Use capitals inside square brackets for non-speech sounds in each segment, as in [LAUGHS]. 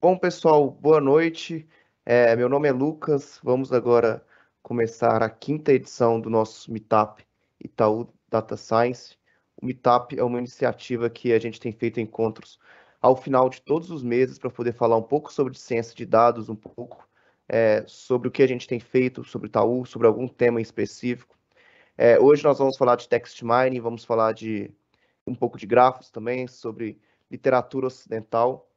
Bom, pessoal, boa noite. É, meu nome é Lucas. Vamos agora começar a quinta edição do nosso Meetup Itaú Data Science. O Meetup é uma iniciativa que a gente tem feito encontros ao final de todos os meses para poder falar um pouco sobre ciência de dados, um pouco é, sobre o que a gente tem feito sobre Itaú, sobre algum tema em específico. É, hoje nós vamos falar de text mining, vamos falar de um pouco de grafos também, sobre literatura ocidental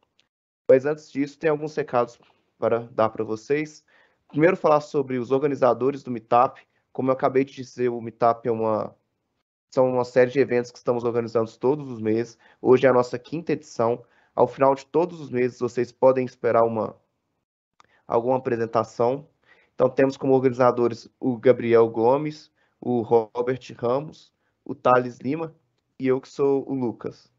mas antes disso, tem alguns recados para dar para vocês. Primeiro, falar sobre os organizadores do Meetup. Como eu acabei de dizer, o Meetup é uma são uma série de eventos que estamos organizando todos os meses. Hoje é a nossa quinta edição. Ao final de todos os meses, vocês podem esperar uma alguma apresentação. Então, temos como organizadores o Gabriel Gomes, o Robert Ramos, o Thales Lima e eu que sou o Lucas.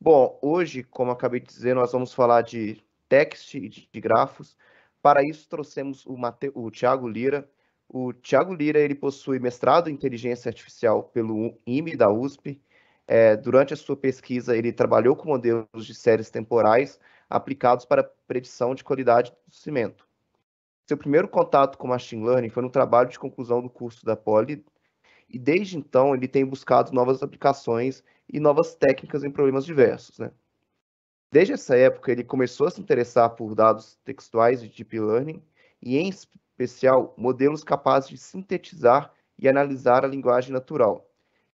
Bom, hoje, como acabei de dizer, nós vamos falar de text e de grafos. Para isso, trouxemos o, Mate... o Tiago Lira. O Tiago Lira ele possui mestrado em inteligência artificial pelo IME da USP. É, durante a sua pesquisa, ele trabalhou com modelos de séries temporais aplicados para predição de qualidade do cimento. Seu primeiro contato com machine learning foi no trabalho de conclusão do curso da Poli, e desde então ele tem buscado novas aplicações e novas técnicas em problemas diversos. Né? Desde essa época, ele começou a se interessar por dados textuais de deep learning e, em especial, modelos capazes de sintetizar e analisar a linguagem natural.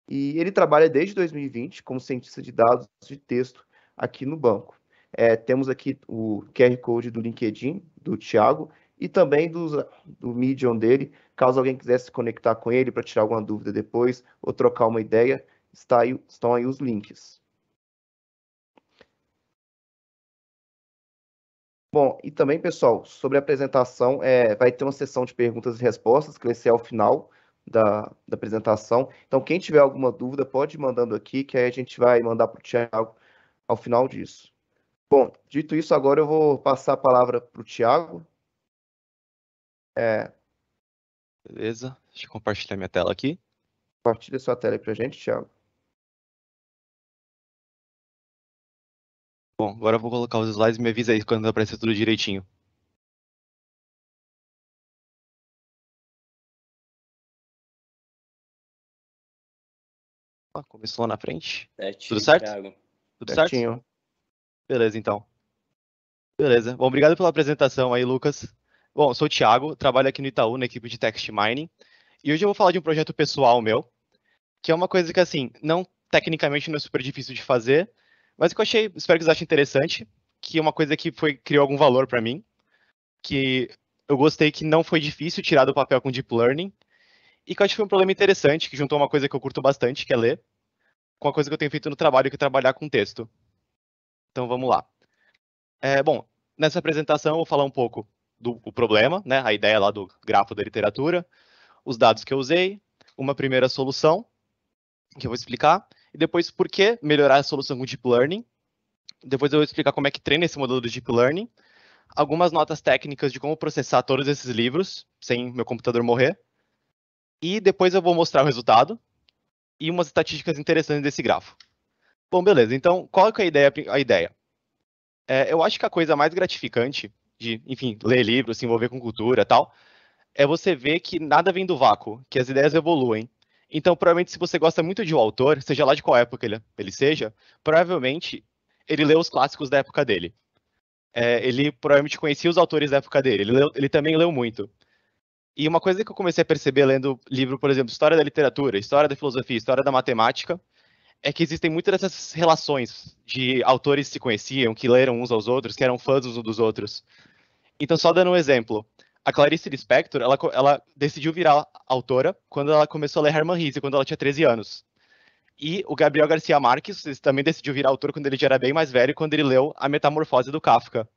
E ele trabalha desde 2020 como cientista de dados de texto aqui no banco. É, temos aqui o QR Code do LinkedIn, do Thiago, e também do, do Medium dele, caso alguém quisesse se conectar com ele para tirar alguma dúvida depois ou trocar uma ideia, está aí, estão aí os links. Bom, e também, pessoal, sobre a apresentação, é, vai ter uma sessão de perguntas e respostas, que vai ser ao final da, da apresentação. Então, quem tiver alguma dúvida, pode ir mandando aqui, que aí a gente vai mandar para o Tiago ao final disso. Bom, dito isso, agora eu vou passar a palavra para o Tiago. É... Beleza, deixa eu compartilhar minha tela aqui. Compartilha sua tela aí para a gente, Tiago. Bom, agora eu vou colocar os slides e me avisa aí quando aparecer tudo direitinho. Ah, começou lá na frente. Certinho, Tudo certo? Thiago. Tudo Certinho. certo? Beleza, então. Beleza. Bom, obrigado pela apresentação aí, Lucas. Bom, sou o Thiago, trabalho aqui no Itaú, na equipe de Text Mining. E hoje eu vou falar de um projeto pessoal meu, que é uma coisa que, assim, não tecnicamente não é super difícil de fazer, mas que eu achei, espero que vocês achem interessante, que é uma coisa que foi criou algum valor para mim, que eu gostei que não foi difícil tirar do papel com Deep Learning, e que eu acho que foi um problema interessante, que juntou uma coisa que eu curto bastante, que é ler, com a coisa que eu tenho feito no trabalho, que é trabalhar com texto. Então vamos lá. É, bom, nessa apresentação eu vou falar um pouco do problema, né, a ideia lá do grafo da literatura, os dados que eu usei, uma primeira solução, que eu vou explicar, e depois por que melhorar a solução com Deep Learning. Depois eu vou explicar como é que treina esse modelo de Deep Learning, algumas notas técnicas de como processar todos esses livros sem meu computador morrer. E depois eu vou mostrar o resultado e umas estatísticas interessantes desse grafo. Bom, beleza. Então, qual é a ideia? A ideia? É, eu acho que a coisa mais gratificante de, enfim, ler livros, se envolver com cultura tal, é você ver que nada vem do vácuo, que as ideias evoluem. Então, provavelmente, se você gosta muito de um autor, seja lá de qual época ele, ele seja, provavelmente ele leu os clássicos da época dele. É, ele provavelmente conhecia os autores da época dele, ele, leu, ele também leu muito. E uma coisa que eu comecei a perceber lendo livro, por exemplo, História da Literatura, História da Filosofia, História da Matemática, é que existem muitas dessas relações de autores que se conheciam, que leram uns aos outros, que eram fãs uns dos outros. Então, só dando um exemplo, a Clarice Lispector, ela, ela decidiu virar autora quando ela começou a ler Herman Hesse, quando ela tinha 13 anos. E o Gabriel Garcia Marques também decidiu virar autor quando ele já era bem mais velho, quando ele leu A Metamorfose do Kafka.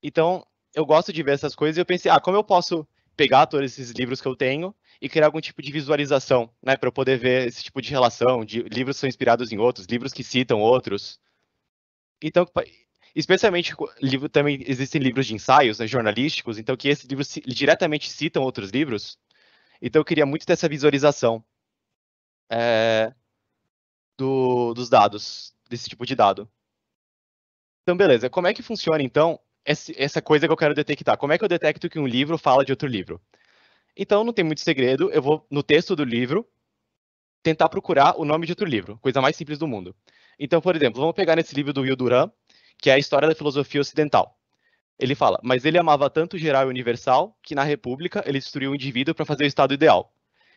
Então, eu gosto de ver essas coisas e eu pensei, ah, como eu posso pegar todos esses livros que eu tenho e criar algum tipo de visualização, né, para eu poder ver esse tipo de relação, de livros que são inspirados em outros, livros que citam outros. Então, especialmente livro, também existem livros de ensaios né, jornalísticos, então que esses livros diretamente citam outros livros. Então eu queria muito dessa visualização é, do, dos dados, desse tipo de dado. Então, beleza. Como é que funciona, então, essa coisa que eu quero detectar? Como é que eu detecto que um livro fala de outro livro? Então, não tem muito segredo. Eu vou, no texto do livro, tentar procurar o nome de outro livro. Coisa mais simples do mundo. Então, por exemplo, vamos pegar nesse livro do Will Durant, que é a História da Filosofia Ocidental. Ele fala, mas ele amava tanto o geral e universal, que na República ele destruiu o indivíduo para fazer o estado ideal.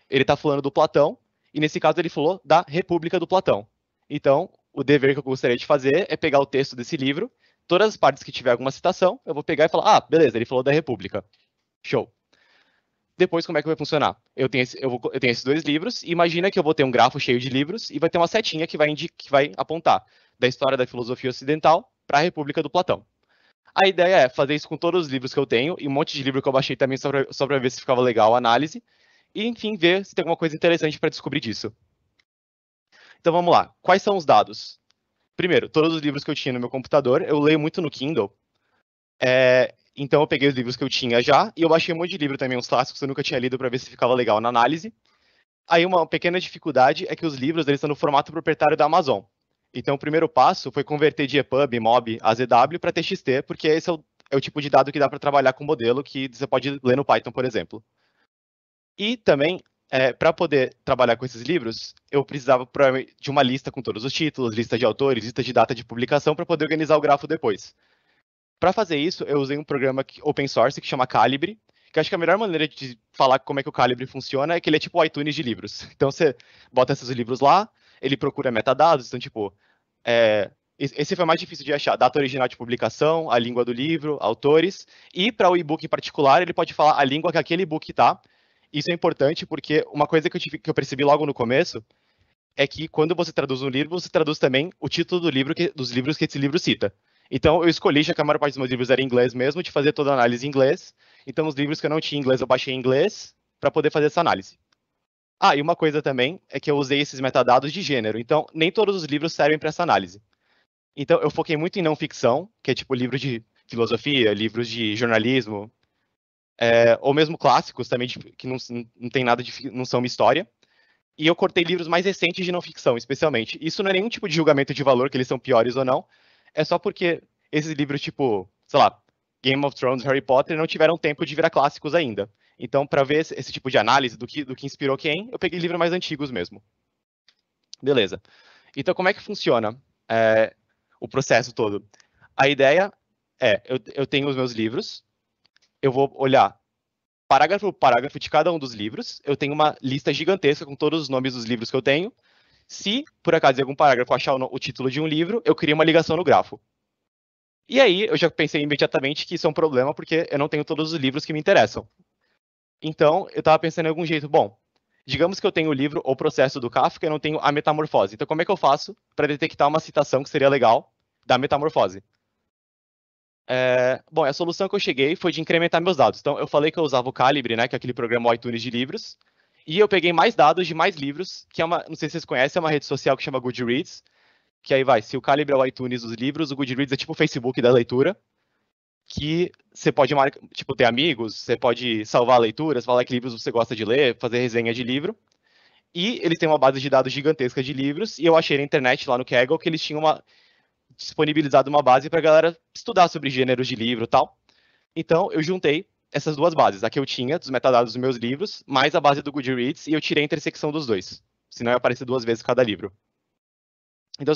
Ele está falando do Platão, e nesse caso ele falou da República do Platão. Então, o dever que eu gostaria de fazer é pegar o texto desse livro, todas as partes que tiver alguma citação, eu vou pegar e falar, ah, beleza, ele falou da República. Show. Depois, como é que vai funcionar? Eu tenho, esse, eu, vou, eu tenho esses dois livros, imagina que eu vou ter um grafo cheio de livros, e vai ter uma setinha que vai, indicar, que vai apontar da história da filosofia ocidental para a República do Platão. A ideia é fazer isso com todos os livros que eu tenho, e um monte de livro que eu baixei também só para ver se ficava legal a análise, e enfim, ver se tem alguma coisa interessante para descobrir disso. Então vamos lá. Quais são os dados? Primeiro, todos os livros que eu tinha no meu computador, eu leio muito no Kindle. É, então eu peguei os livros que eu tinha já e eu baixei um monte de livro também, uns clássicos que eu nunca tinha lido para ver se ficava legal na análise. Aí uma pequena dificuldade é que os livros eles estão no formato proprietário da Amazon. Então o primeiro passo foi converter de EPUB, MOB, AZW para TXT, porque esse é o, é o, tipo de dado que dá para trabalhar com modelo que você pode ler no Python, por exemplo. E também é, para poder trabalhar com esses livros, eu precisava de uma lista com todos os títulos, lista de autores, lista de data de publicação para poder organizar o grafo depois. Para fazer isso, eu usei um programa open source que chama Calibre, que acho que a melhor maneira de falar como é que o Calibre funciona é que ele é tipo o iTunes de livros. [LAUGHS] Então você bota esses livros lá, ele procura metadados, então tipo, é, esse foi mais difícil de achar, data original de publicação, a língua do livro, autores, e para o e-book em particular, ele pode falar a língua que aquele e-book está, isso é importante porque uma coisa que eu, tive, que eu percebi logo no começo é que quando você traduz um livro, você traduz também o título do livro que, dos livros que esse livro cita. Então eu escolhi, já que a maior parte dos meus livros era em inglês mesmo, de fazer toda a análise em inglês. Então os livros que eu não tinha em inglês eu baixei em inglês para poder fazer essa análise. Ah, e uma coisa também é que eu usei esses metadados de gênero. Então nem todos os livros servem para essa análise. Então eu foquei muito em não ficção, que é tipo livro de filosofia, livros de jornalismo, é, ou mesmo clássicos também, que não, não tem nada de não são uma história. E eu cortei livros mais recentes de não ficção, especialmente. Isso não é nenhum tipo de julgamento de valor, que eles são piores ou não. É só porque esses livros, tipo, sei lá, Game of Thrones, Harry Potter, não tiveram tempo de virar clássicos ainda. Então, para ver esse, esse, tipo de análise do que, do que inspirou quem, eu peguei livros mais antigos mesmo. Beleza. Então, como é que funciona é, o processo todo? A ideia é, eu, eu tenho os meus livros, eu vou olhar parágrafo por parágrafo de cada um dos livros. Eu tenho uma lista gigantesca com todos os nomes dos livros que eu tenho. Se, por acaso, em algum parágrafo achar o, o título de um livro, eu crio uma ligação no grafo. E aí, eu já pensei imediatamente que isso é um problema, porque eu não tenho todos os livros que me interessam. Então, eu estava pensando em algum jeito, bom, digamos que eu tenho o livro O Processo do Kafka e eu não tenho a Metamorfose. Então, como é que eu faço para detectar uma citação que seria legal da Metamorfose? É, bom, a solução que eu cheguei foi de incrementar meus dados. Então, eu falei que eu usava o Calibre, né, que é aquele programa iTunes de livros, e eu peguei mais dados de mais livros, que é uma, não sei se vocês conhecem, é uma rede social que chama Goodreads, que aí vai, se o Calibre é o iTunes dos livros, o Goodreads é tipo o Facebook da leitura, que você pode, tipo, ter amigos, você pode salvar leituras, falar que livros você gosta de ler, fazer resenha de livro, e eles têm uma base de dados gigantesca de livros, e eu achei na internet, lá no Kaggle, que eles tinham uma disponibilizado uma base para a galera estudar sobre gêneros de livro e tal. Então, eu juntei essas duas bases, a que eu tinha dos metadados dos meus livros, mais a base do Goodreads, e eu tirei a intersecção dos dois. Senão ia aparecer duas vezes cada livro. Então,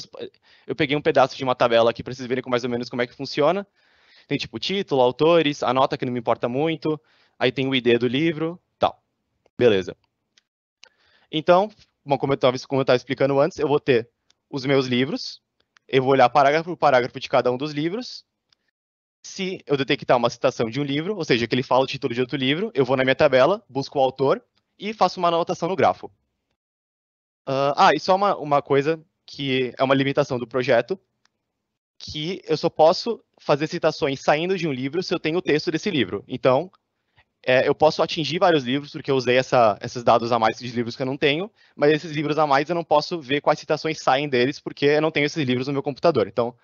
eu peguei um pedaço de uma tabela aqui para vocês verem mais ou menos como é que funciona. Tem tipo título, autores, a nota que não me importa muito, aí tem o ID do livro, tal. Beleza. Então, como eu estava explicando antes, eu vou ter os meus livros, eu vou olhar parágrafo por parágrafo de cada um dos livros. Se eu detectar uma citação de um livro, ou seja, que ele fala o título de outro livro, eu vou na minha tabela, busco o autor e faço uma anotação no grafo. Uh, ah, e só uma, uma coisa que é uma limitação do projeto, que eu só posso fazer citações saindo de um livro se eu tenho o texto desse livro. Então, é, eu posso atingir vários livros, porque eu usei essa, esses dados a mais de livros que eu não tenho, mas esses livros a mais eu não posso ver quais citações saem deles, porque eu não tenho esses livros no meu computador. Então,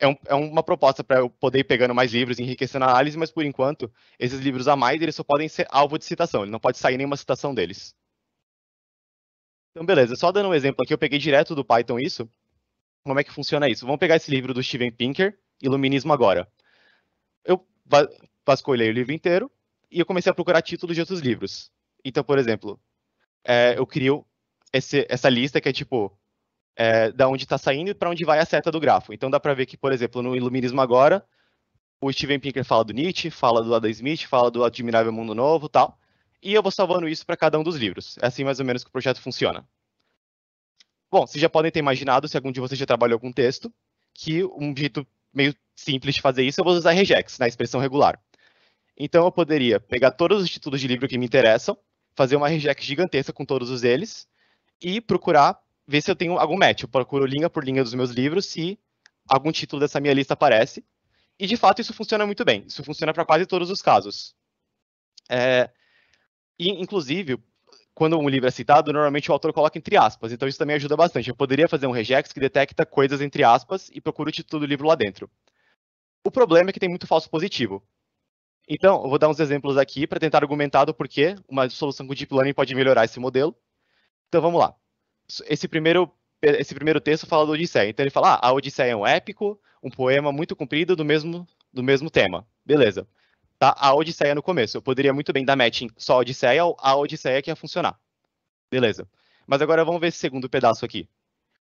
é, um, é uma proposta para eu poder ir pegando mais livros, enriquecendo a análise, mas por enquanto, esses livros a mais, eles só podem ser alvo de citação, ele não pode sair nenhuma citação deles. Então, beleza, só dando um exemplo aqui, eu peguei direto do Python isso. Como é que funciona isso? Vamos pegar esse livro do Steven Pinker, Iluminismo Agora. Eu vasculhei o livro inteiro e eu comecei a procurar títulos de outros livros. Então, por exemplo, é, eu crio esse, essa lista que é tipo é, da onde está saindo e para onde vai a seta do grafo. Então dá para ver que, por exemplo, no Iluminismo Agora, o Steven Pinker fala do Nietzsche, fala do Adam Smith, fala do Admirável Mundo Novo tal. E eu vou salvando isso para cada um dos livros. É assim mais ou menos que o projeto funciona. Bom, vocês já podem ter imaginado, se algum de vocês já trabalhou com texto, que um jeito meio simples de fazer isso, eu vou usar regex na expressão regular. Então eu poderia pegar todos os títulos de livro que me interessam, fazer uma regex gigantesca com todos os eles e procurar ver se eu tenho algum match. Eu procuro linha por linha dos meus livros se algum título dessa minha lista aparece. E de fato isso funciona muito bem. Isso funciona para quase todos os casos. É, e, inclusive, quando um livro é citado, normalmente o autor coloca entre aspas, então isso também ajuda bastante. Eu poderia fazer um regex que detecta coisas entre aspas e procura o título do livro lá dentro. O problema é que tem muito falso positivo. Então, eu vou dar uns exemplos aqui para tentar argumentar do porquê uma solução com Deep Learning pode melhorar esse modelo. Então, vamos lá. Esse primeiro, esse primeiro texto fala do Odisseia. Então, ele fala, ah, a Odisseia é um épico, um poema muito comprido do mesmo, do mesmo tema. Beleza tá? A Odisseia no começo. Eu poderia muito bem dar matching só a Odisseia ou a Odisseia que ia funcionar. Beleza. Mas agora vamos ver esse segundo pedaço aqui.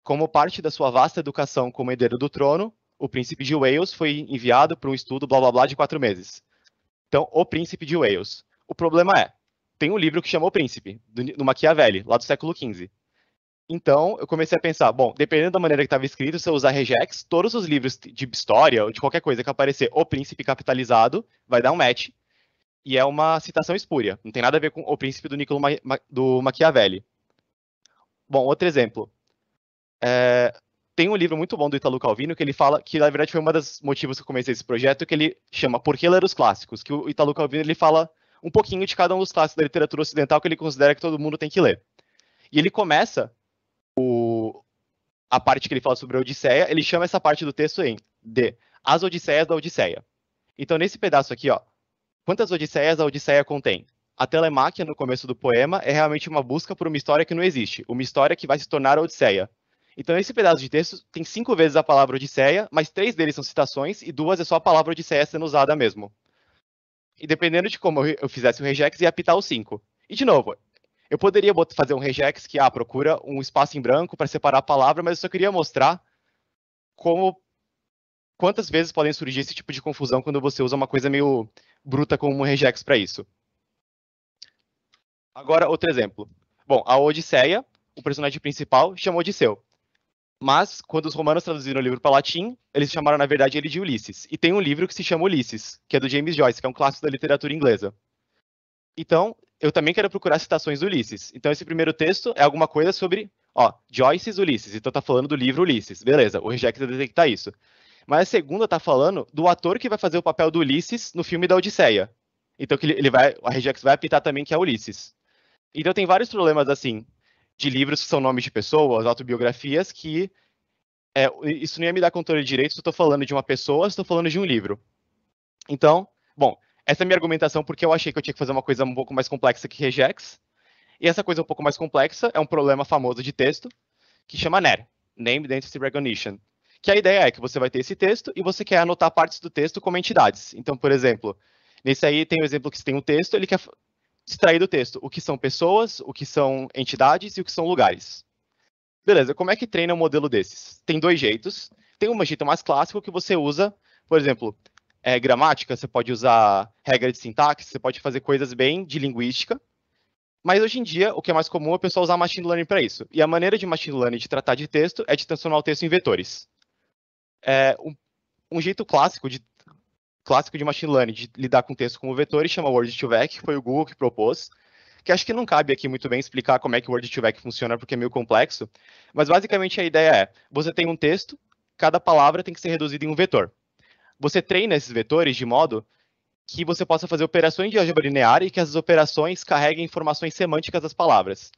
Como parte da sua vasta educação como herdeiro do trono, o príncipe de Wales foi enviado para um estudo blá blá blá de quatro meses. Então, o príncipe de Wales. O problema é, tem um livro que chama O Príncipe, do, do Machiavelli, lá do século XV. Então, eu comecei a pensar, bom, dependendo da maneira que estava escrito, se eu usar regex, todos os livros de história ou de qualquer coisa que aparecer O Príncipe capitalizado, vai dar um match. E é uma citação espúria. Não tem nada a ver com O Príncipe do Niccolo Ma Ma do Machiavelli. Bom, outro exemplo. É, tem um livro muito bom do Italo Calvino que ele fala que, na verdade, foi um dos motivos que eu comecei esse projeto, que ele chama Por que ler os clássicos? Que o Italo Calvino ele fala um pouquinho de cada um dos clássicos da literatura ocidental que ele considera que todo mundo tem que ler. E ele começa o, a parte que ele fala sobre a Odisseia, ele chama essa parte do texto em de As Odisseias da Odisseia. Então, nesse pedaço aqui, ó, quantas Odisseias a Odisseia contém? A telemáquia, no começo do poema, é realmente uma busca por uma história que não existe, uma história que vai se tornar a Odisseia. Então, esse pedaço de texto tem cinco vezes a palavra Odisseia, mas três deles são citações e duas é só a palavra Odisseia sendo usada mesmo. E dependendo de como eu fizesse o regex, ia apitar os cinco. E, de novo, eu poderia fazer um regex que ah, procura um espaço em branco para separar a palavra, mas eu só queria mostrar como quantas vezes podem surgir esse tipo de confusão quando você usa uma coisa meio bruta como um regex para isso. Agora, outro exemplo. Bom, a Odisseia, o personagem principal, chama Odisseu. Mas, quando os romanos traduziram o livro para latim, eles chamaram, na verdade, ele de Ulisses. E tem um livro que se chama Ulisses, que é do James Joyce, que é um clássico da literatura inglesa. Então, eu também quero procurar citações do Ulisses. Então, esse primeiro texto é alguma coisa sobre, ó, Joyce's Ulisses. Então, tá falando do livro Ulisses. Beleza, o Reject detectar isso. Mas a segunda tá falando do ator que vai fazer o papel do Ulisses no filme da Odisseia. Então, que ele vai, a Regex vai apitar também que é Ulisses. Então, tem vários problemas, assim, de livros que são nomes de pessoas, autobiografias, que é, isso não ia me dar controle de direito se eu estou falando de uma pessoa, se estou falando de um livro. Então, bom, essa é a minha argumentação porque eu achei que eu tinha que fazer uma coisa um pouco mais complexa que regex. E essa coisa um pouco mais complexa é um problema famoso de texto que chama NER, Name Identity Recognition. Que a ideia é que você vai ter esse texto e você quer anotar partes do texto como entidades. Então, por exemplo, nesse aí tem o um exemplo que você tem um texto, ele quer extrair do texto o que são pessoas, o que são entidades e o que são lugares. Beleza, como é que treina um modelo desses? Tem dois jeitos. Tem um jeito mais clássico que você usa, por exemplo, é, gramática, você pode usar regra de sintaxe, você pode fazer coisas bem de linguística. Mas hoje em dia, o que é mais comum é o pessoal usar machine learning para isso. E a maneira de machine learning de tratar de texto é de transformar o texto em vetores. É, um, um, jeito clássico de, clássico de machine learning de lidar com texto como vetores chama Word2Vec, que foi o Google que propôs. Que acho que não cabe aqui muito bem explicar como é que o Word2Vec funciona, porque é meio complexo. Mas basicamente a ideia é: você tem um texto, cada palavra tem que ser reduzida em um vetor você treina esses vetores de modo que você possa fazer operações de álgebra linear e que essas operações carreguem informações semânticas das palavras.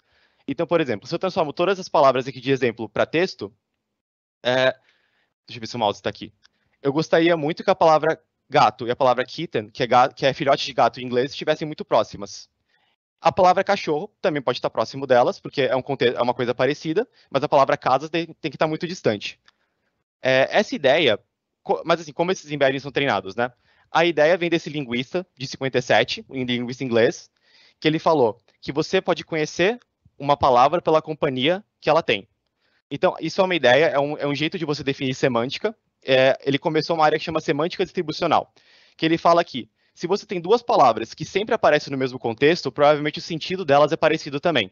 Então, por exemplo, se eu transformo todas as palavras aqui de exemplo para texto, é... deixa eu ver se o mouse está aqui. Eu gostaria muito que a palavra gato e a palavra kitten, que é, gato, que é filhote de gato em inglês, estivessem muito próximas. A palavra cachorro também pode estar próximo delas, porque é, um, é uma coisa parecida, mas a palavra casa tem, tem que estar muito distante. É, essa ideia mas assim, como esses embeddings são treinados, né? A ideia vem desse linguista de 57, um linguista inglês, que ele falou que você pode conhecer uma palavra pela companhia que ela tem. Então, isso é uma ideia, é um, é um jeito de você definir semântica. É, ele começou uma área que chama semântica distribucional, que ele fala que se você tem duas palavras que sempre aparecem no mesmo contexto, provavelmente o sentido delas é parecido também.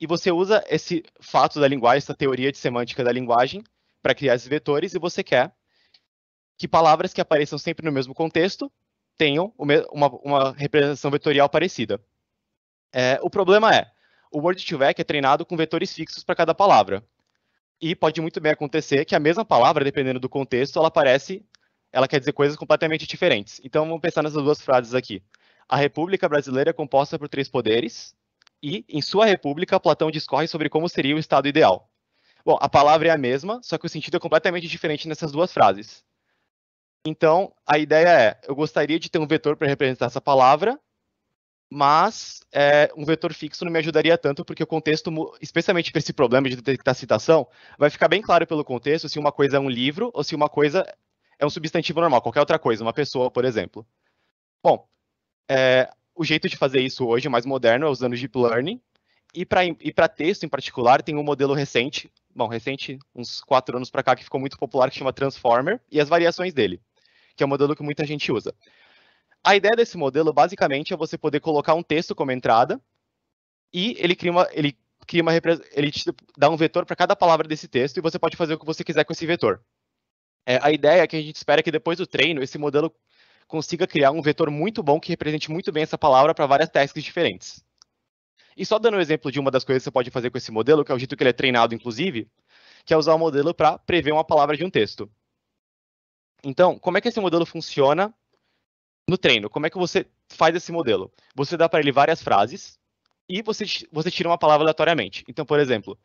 E você usa esse fato da linguagem, essa teoria de semântica da linguagem, para criar esses vetores, e você quer que palavras que apareçam sempre no mesmo contexto tenham uma, uma representação vetorial parecida. É, o problema é, o Word2Vec é treinado com vetores fixos para cada palavra. E pode muito bem acontecer que a mesma palavra, dependendo do contexto, ela aparece, ela quer dizer coisas completamente diferentes. Então vamos pensar nessas duas frases aqui. A República Brasileira é composta por três poderes, e em sua república, Platão discorre sobre como seria o estado ideal. Bom, a palavra é a mesma, só que o sentido é completamente diferente nessas duas frases. Então, a ideia é, eu gostaria de ter um vetor para representar essa palavra, mas é, um vetor fixo não me ajudaria tanto, porque o contexto, especialmente para esse problema de detectar citação, vai ficar bem claro pelo contexto se uma coisa é um livro ou se uma coisa é um substantivo normal, qualquer outra coisa, uma pessoa, por exemplo. Bom, é, o jeito de fazer isso hoje, mais moderno, é usando Deep Learning, e para texto em particular, tem um modelo recente, bom, recente, uns quatro anos para cá, que ficou muito popular, que chama Transformer, e as variações dele, que é um modelo que muita gente usa. A ideia desse modelo, basicamente, é você poder colocar um texto como entrada e ele cria uma, ele cria uma ele te dá um vetor para cada palavra desse texto e você pode fazer o que você quiser com esse vetor. É, a ideia é que a gente espera que depois do treino esse modelo consiga criar um vetor muito bom que represente muito bem essa palavra para várias tasks diferentes. E só dando um exemplo de uma das coisas que você pode fazer com esse modelo, que é o jeito que ele é treinado, inclusive, que é usar o modelo para prever uma palavra de um texto. Então, como é que esse modelo funciona no treino, como é que você faz esse modelo? Você dá para ele várias frases e você, você tira uma palavra aleatoriamente. Então, por exemplo,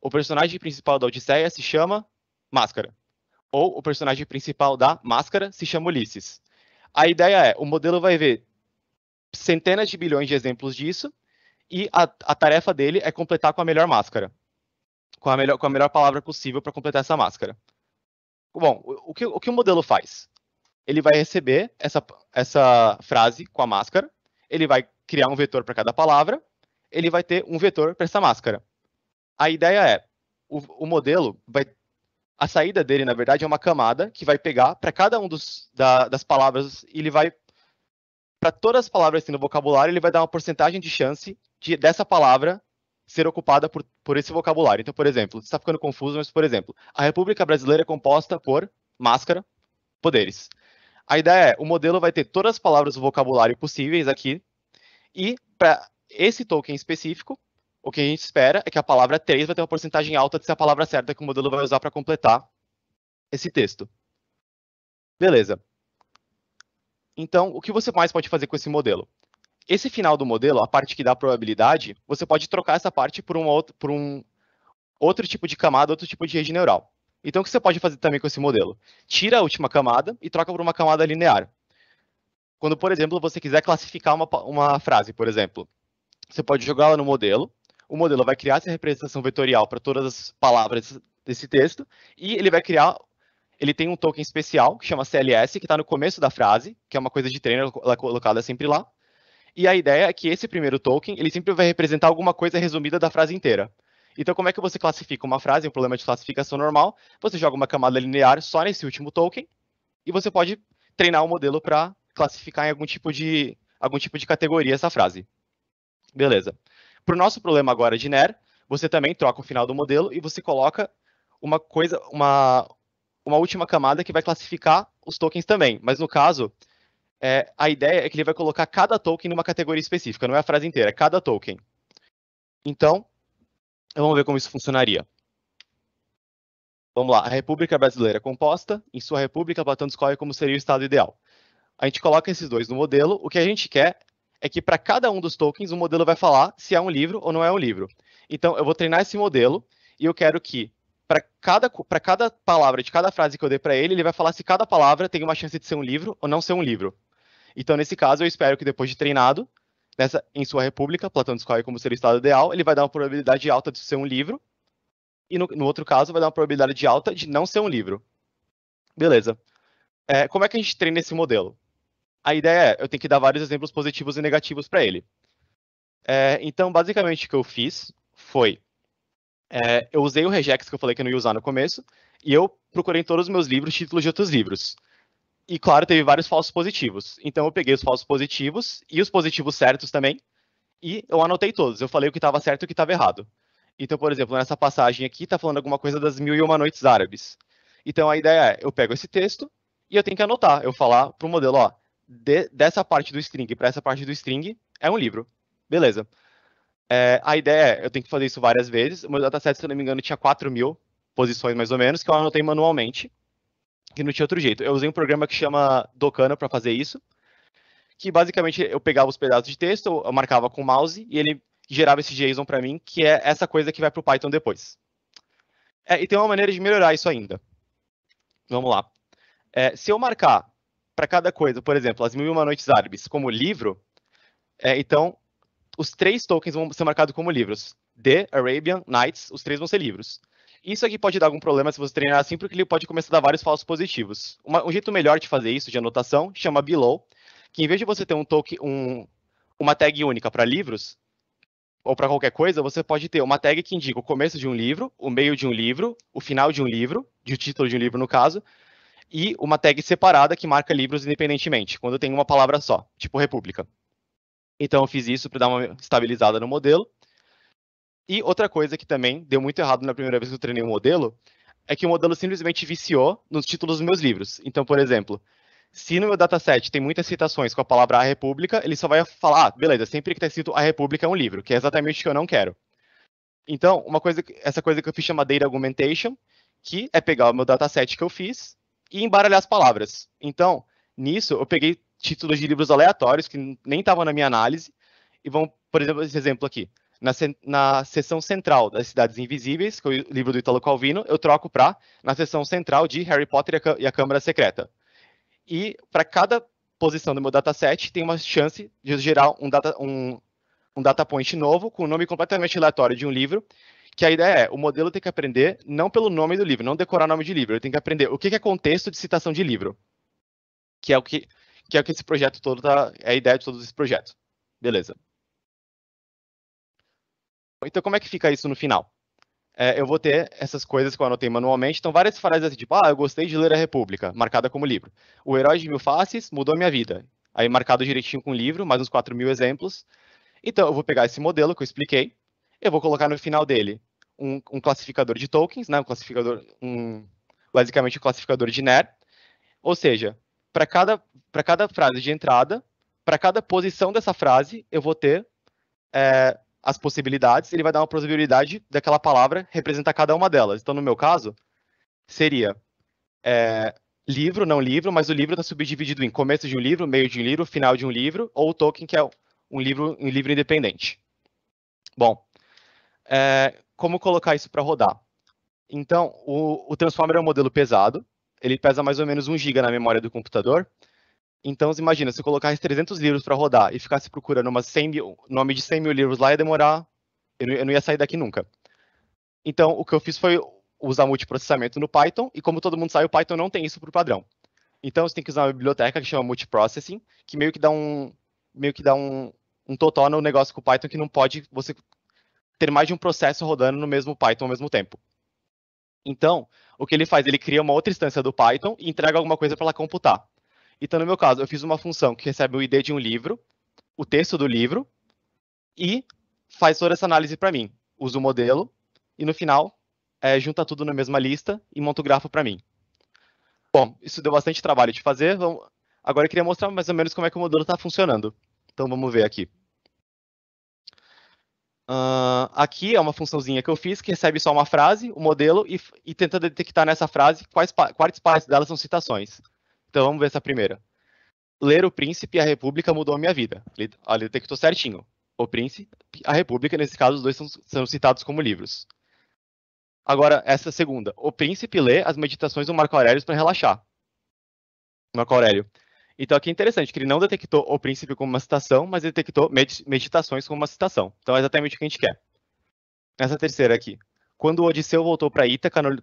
o personagem principal da Odisseia se chama Máscara. Ou o personagem principal da Máscara se chama Ulisses. A ideia é, o modelo vai ver centenas de bilhões de exemplos disso e a, a tarefa dele é completar com a melhor máscara. Com a melhor, com a melhor palavra possível para completar essa máscara. Bom, o, o, que, o que o modelo faz? ele vai receber essa, essa frase com a máscara, ele vai criar um vetor para cada palavra, ele vai ter um vetor para essa máscara. A ideia é, o, o, modelo vai, a saída dele, na verdade, é uma camada que vai pegar para cada um dos, da, das palavras, e ele vai, para todas as palavras no vocabulário, ele vai dar uma porcentagem de chance de, dessa palavra ser ocupada por, por esse vocabulário. Então, por exemplo, está ficando confuso, mas, por exemplo, a República Brasileira é composta por máscara, poderes. A ideia é, o modelo vai ter todas as palavras do vocabulário possíveis aqui, e para esse token específico, o que a gente espera é que a palavra 3 vai ter uma porcentagem alta de ser a palavra certa que o modelo vai usar para completar esse texto. Beleza. Então, o que você mais pode fazer com esse modelo? Esse final do modelo, a parte que dá probabilidade, você pode trocar essa parte por, um outro, por um outro tipo de camada, outro tipo de rede neural. Então, o que você pode fazer também com esse modelo? Tira a última camada e troca por uma camada linear. Quando, por exemplo, você quiser classificar uma, uma frase, por exemplo, você pode jogá-la no modelo, o modelo vai criar essa representação vetorial para todas as palavras desse texto, e ele vai criar, ele tem um token especial, que chama CLS, que está no começo da frase, que é uma coisa de treino, ela é colocada sempre lá, e a ideia é que esse primeiro token, ele sempre vai representar alguma coisa resumida da frase inteira. Então, como é que você classifica uma frase, um problema de classificação normal? Você joga uma camada linear só nesse último token e você pode treinar o um modelo para classificar em algum tipo de algum tipo de categoria essa frase. Beleza. Para o nosso problema agora de NER, você também troca o final do modelo e você coloca uma coisa, uma, uma última camada que vai classificar os tokens também. Mas no caso, é, a ideia é que ele vai colocar cada token numa categoria específica, não é a frase inteira, é cada token. Então, Vamos ver como isso funcionaria. Vamos lá, a República Brasileira é composta, em sua república, Platão escolhe como seria o estado ideal. A gente coloca esses dois no modelo, o que a gente quer é que para cada um dos tokens o modelo vai falar se é um livro ou não é um livro. Então eu vou treinar esse modelo e eu quero que para cada, cada palavra de cada frase que eu dei para ele, ele vai falar se cada palavra tem uma chance de ser um livro ou não ser um livro. Então nesse caso eu espero que depois de treinado, Nessa, em sua república, Platão escolhe como ser o estado ideal, ele vai dar uma probabilidade alta de ser um livro, e no, no outro caso vai dar uma probabilidade alta de não ser um livro. Beleza. É, como é que a gente treina esse modelo? A ideia é, eu tenho que dar vários exemplos positivos e negativos para ele. É, então, basicamente, o que eu fiz foi, é, eu usei o regex que eu falei que eu não ia usar no começo, e eu procurei em todos os meus livros títulos de outros livros. E, claro, teve vários falsos positivos. Então, eu peguei os falsos positivos e os positivos certos também, e eu anotei todos. Eu falei o que estava certo e o que estava errado. Então, por exemplo, nessa passagem aqui, está falando alguma coisa das mil e uma noites árabes. Então, a ideia é, eu pego esse texto e eu tenho que anotar. Eu falar para o modelo, ó, de, dessa parte do string para essa parte do string é um livro. Beleza. É, a ideia é, eu tenho que fazer isso várias vezes. O meu dataset, se eu não me engano, tinha 4 mil posições mais ou menos, que eu anotei manualmente, que não tinha outro jeito. Eu usei um programa que chama Docana para fazer isso, que basicamente eu pegava os pedaços de texto, eu marcava com o mouse e ele gerava esse JSON para mim, que é essa coisa que vai para o Python depois. É, e tem uma maneira de melhorar isso ainda. Vamos lá. É, se eu marcar para cada coisa, por exemplo, as Mil e Uma Noites Árabes como livro, é, então os três tokens vão ser marcados como livros. The Arabian Nights, os três vão ser livros. Isso aqui pode dar algum problema se você treinar assim, porque ele pode começar a dar vários falsos positivos. Uma, um jeito melhor de fazer isso, de anotação, chama below, que em vez de você ter um token, um, uma tag única para livros, ou para qualquer coisa, você pode ter uma tag que indica o começo de um livro, o meio de um livro, o final de um livro, de o título de um livro no caso, e uma tag separada que marca livros independentemente, quando tem uma palavra só, tipo República. Então eu fiz isso para dar uma estabilizada no modelo. E outra coisa que também deu muito errado na primeira vez que eu treinei o modelo é que o modelo simplesmente viciou nos títulos dos meus livros. Então, por exemplo, se no meu dataset tem muitas citações com a palavra A República, ele só vai falar, ah, beleza, sempre que está escrito A República é um livro, que é exatamente o que eu não quero. Então, uma coisa, essa coisa que eu fiz chama Data Augmentation, que é pegar o meu dataset que eu fiz e embaralhar as palavras. Então, nisso, eu peguei títulos de livros aleatórios que nem estavam na minha análise e vão, por exemplo, esse exemplo aqui. Na, na seção central das Cidades Invisíveis, que é o livro do Italo Calvino, eu troco para na seção central de Harry Potter e a, e a Câmara Secreta. E para cada posição do meu dataset, tem uma chance de gerar um data, um, um data point novo com o um nome completamente aleatório de um livro que a ideia é, o modelo tem que aprender não pelo nome do livro, não decorar nome de livro, ele tem que aprender o que é contexto de citação de livro, que é o que, que é o que esse projeto todo tá, é a ideia de todos esses projetos. Beleza. Então, como é que fica isso no final? É, eu vou ter essas coisas que eu anotei manualmente. Então, várias frases assim, tipo, ah, eu gostei de ler a República, marcada como livro. O Herói de Mil Faces mudou minha vida. Aí, marcado direitinho com livro, mais uns 4 mil exemplos. Então, eu vou pegar esse modelo que eu expliquei, eu vou colocar no final dele um, um classificador de tokens, né? Um classificador, um, basicamente um classificador de NER. Ou seja, para cada, cada frase de entrada, para cada posição dessa frase, eu vou ter é, as possibilidades, ele vai dar uma probabilidade daquela palavra representar cada uma delas. Então, no meu caso, seria é, livro, não livro, mas o livro está subdividido em começo de um livro, meio de um livro, final de um livro, ou o token, que é um livro, um livro independente. Bom, é, como colocar isso para rodar? Então, o, o, Transformer é um modelo pesado, ele pesa mais ou menos 1 GB na memória do computador. Então, imagina, se eu colocasse 300 livros para rodar e ficasse procurando umas 100 mil, nome de 100 mil livros lá, ia demorar, eu não, eu não ia sair daqui nunca. Então, o que eu fiz foi usar multiprocessamento no Python, e como todo mundo sabe, o Python não tem isso por padrão. Então, você tem que usar uma biblioteca que chama multiprocessing, que meio que dá um, meio que dá um, um totó no negócio com o Python que não pode você ter mais de um processo rodando no mesmo Python ao mesmo tempo. Então, o que ele faz? Ele cria uma outra instância do Python e entrega alguma coisa para ela computar. Então, no meu caso, eu fiz uma função que recebe o ID de um livro, o texto do livro, e faz toda essa análise para mim. Usa o modelo e, no final, é, junta tudo na mesma lista e monta o grafo para mim. Bom, isso deu bastante trabalho de fazer. Agora eu queria mostrar mais ou menos como é que o modelo está funcionando. Então, vamos ver aqui. Uh, aqui é uma funçãozinha que eu fiz que recebe só uma frase, o modelo, e, e tenta detectar nessa frase quais, quais partes delas são citações. Então vamos ver essa primeira. Ler o príncipe e a república mudou a minha vida. Ele, detectou certinho. O príncipe a república, nesse caso, os dois são, são citados como livros. Agora, essa segunda. O príncipe lê as meditações do Marco Aurélio para relaxar. Marco Aurélio. Então aqui é interessante que ele não detectou o príncipe como uma citação, mas detectou meditações como uma citação. Então é exatamente o que a gente quer. Essa terceira aqui. Quando o Odisseu voltou para Ítaca, no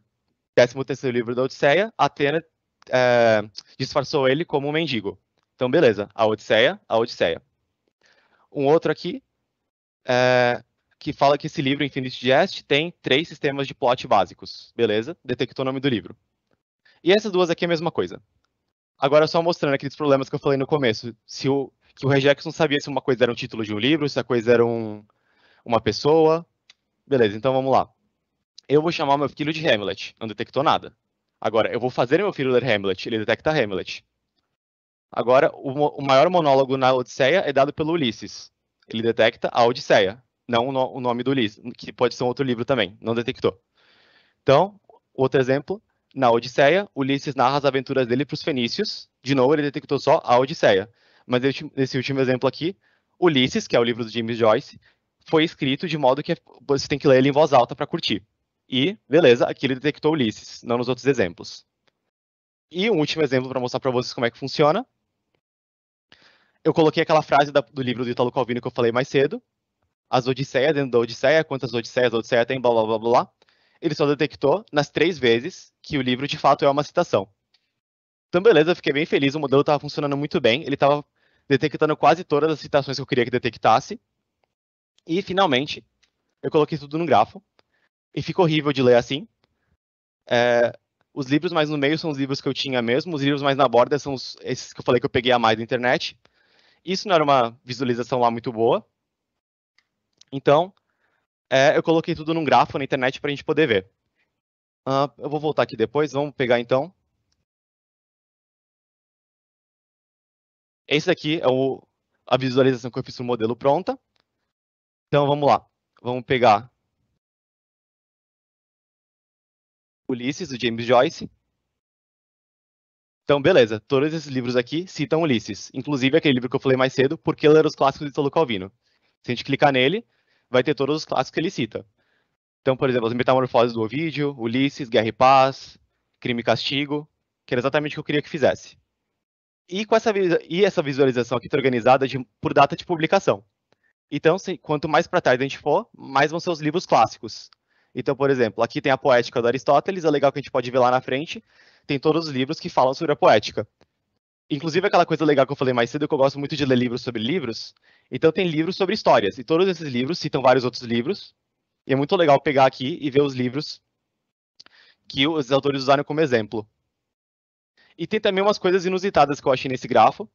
13º livro da Odisseia, Atena é, disfarçou ele como um mendigo. Então, beleza. A Odisseia, a Odisseia. Um outro aqui, é, que fala que esse livro, Infinite Jest, tem três sistemas de plot básicos. Beleza? Detectou o nome do livro. E essas duas aqui é a mesma coisa. Agora, só mostrando aqueles problemas que eu falei no começo. Se o, que o Regex não sabia se uma coisa era um título de um livro, se a coisa era um, uma pessoa. Beleza, então vamos lá. Eu vou chamar meu filho de Hamlet. Não detectou nada. Agora, eu vou fazer meu filho ler Hamlet. Ele detecta Hamlet. Agora, o, o maior monólogo na Odisseia é dado pelo Ulisses. Ele detecta a Odisseia não o, nome do Ulisses, que pode ser um outro livro também, não detectou. Então, outro exemplo, na Odisseia, Ulisses narra as aventuras dele para os fenícios, de novo ele detectou só a Odisseia. Mas nesse último exemplo aqui, Ulisses, que é o livro do James Joyce, foi escrito de modo que você tem que ler ele em voz alta para curtir. E, beleza, aqui ele detectou Ulisses, não nos outros exemplos. E um último exemplo para mostrar para vocês como é que funciona. Eu coloquei aquela frase da, do livro do Italo Calvino que eu falei mais cedo, as Odisseias dentro da Odisseia, quantas Odisseias a Odisseia tem, blá blá blá blá. Ele só detectou nas três vezes que o livro de fato é uma citação. Então, beleza, fiquei bem feliz, o modelo estava funcionando muito bem, ele estava detectando quase todas as citações que eu queria que detectasse. E, finalmente, eu coloquei tudo no grafo. E fica horrível de ler assim. É, os livros mais no meio são os livros que eu tinha mesmo, os livros mais na borda são os, esses que eu falei que eu peguei a mais da internet. Isso não era uma visualização lá muito boa, então, é, eu coloquei tudo num grafo na internet para a gente poder ver. Uh, eu vou voltar aqui depois, vamos pegar então. Esse aqui é o, a visualização que eu fiz no modelo pronta. Então, vamos lá. Vamos pegar Ulisses, do James Joyce. Então, beleza. Todos esses livros aqui citam Ulisses. Inclusive aquele livro que eu falei mais cedo, Por que ler os clássicos de Italo Calvino. Se a gente clicar nele, vai ter todos os clássicos que ele cita. Então, por exemplo, as Metamorfoses do Ovídio, Ulisses, Guerra e Paz, Crime e Castigo, que era exatamente o que eu queria que fizesse. E, com essa, e essa visualização aqui está organizada de, por data de publicação. Então, se, quanto mais para trás a gente for, mais vão ser os livros clássicos. Então, por exemplo, aqui tem a Poética do Aristóteles, é legal que a gente pode ver lá na frente, tem todos os livros que falam sobre a poética. Inclusive, aquela coisa legal que eu falei mais cedo, que eu gosto muito de ler livros sobre livros, então tem livros sobre histórias, e todos esses livros citam vários outros livros, e é muito legal pegar aqui e ver os livros que os autores usaram como exemplo. E tem também umas coisas inusitadas que eu achei nesse grafo.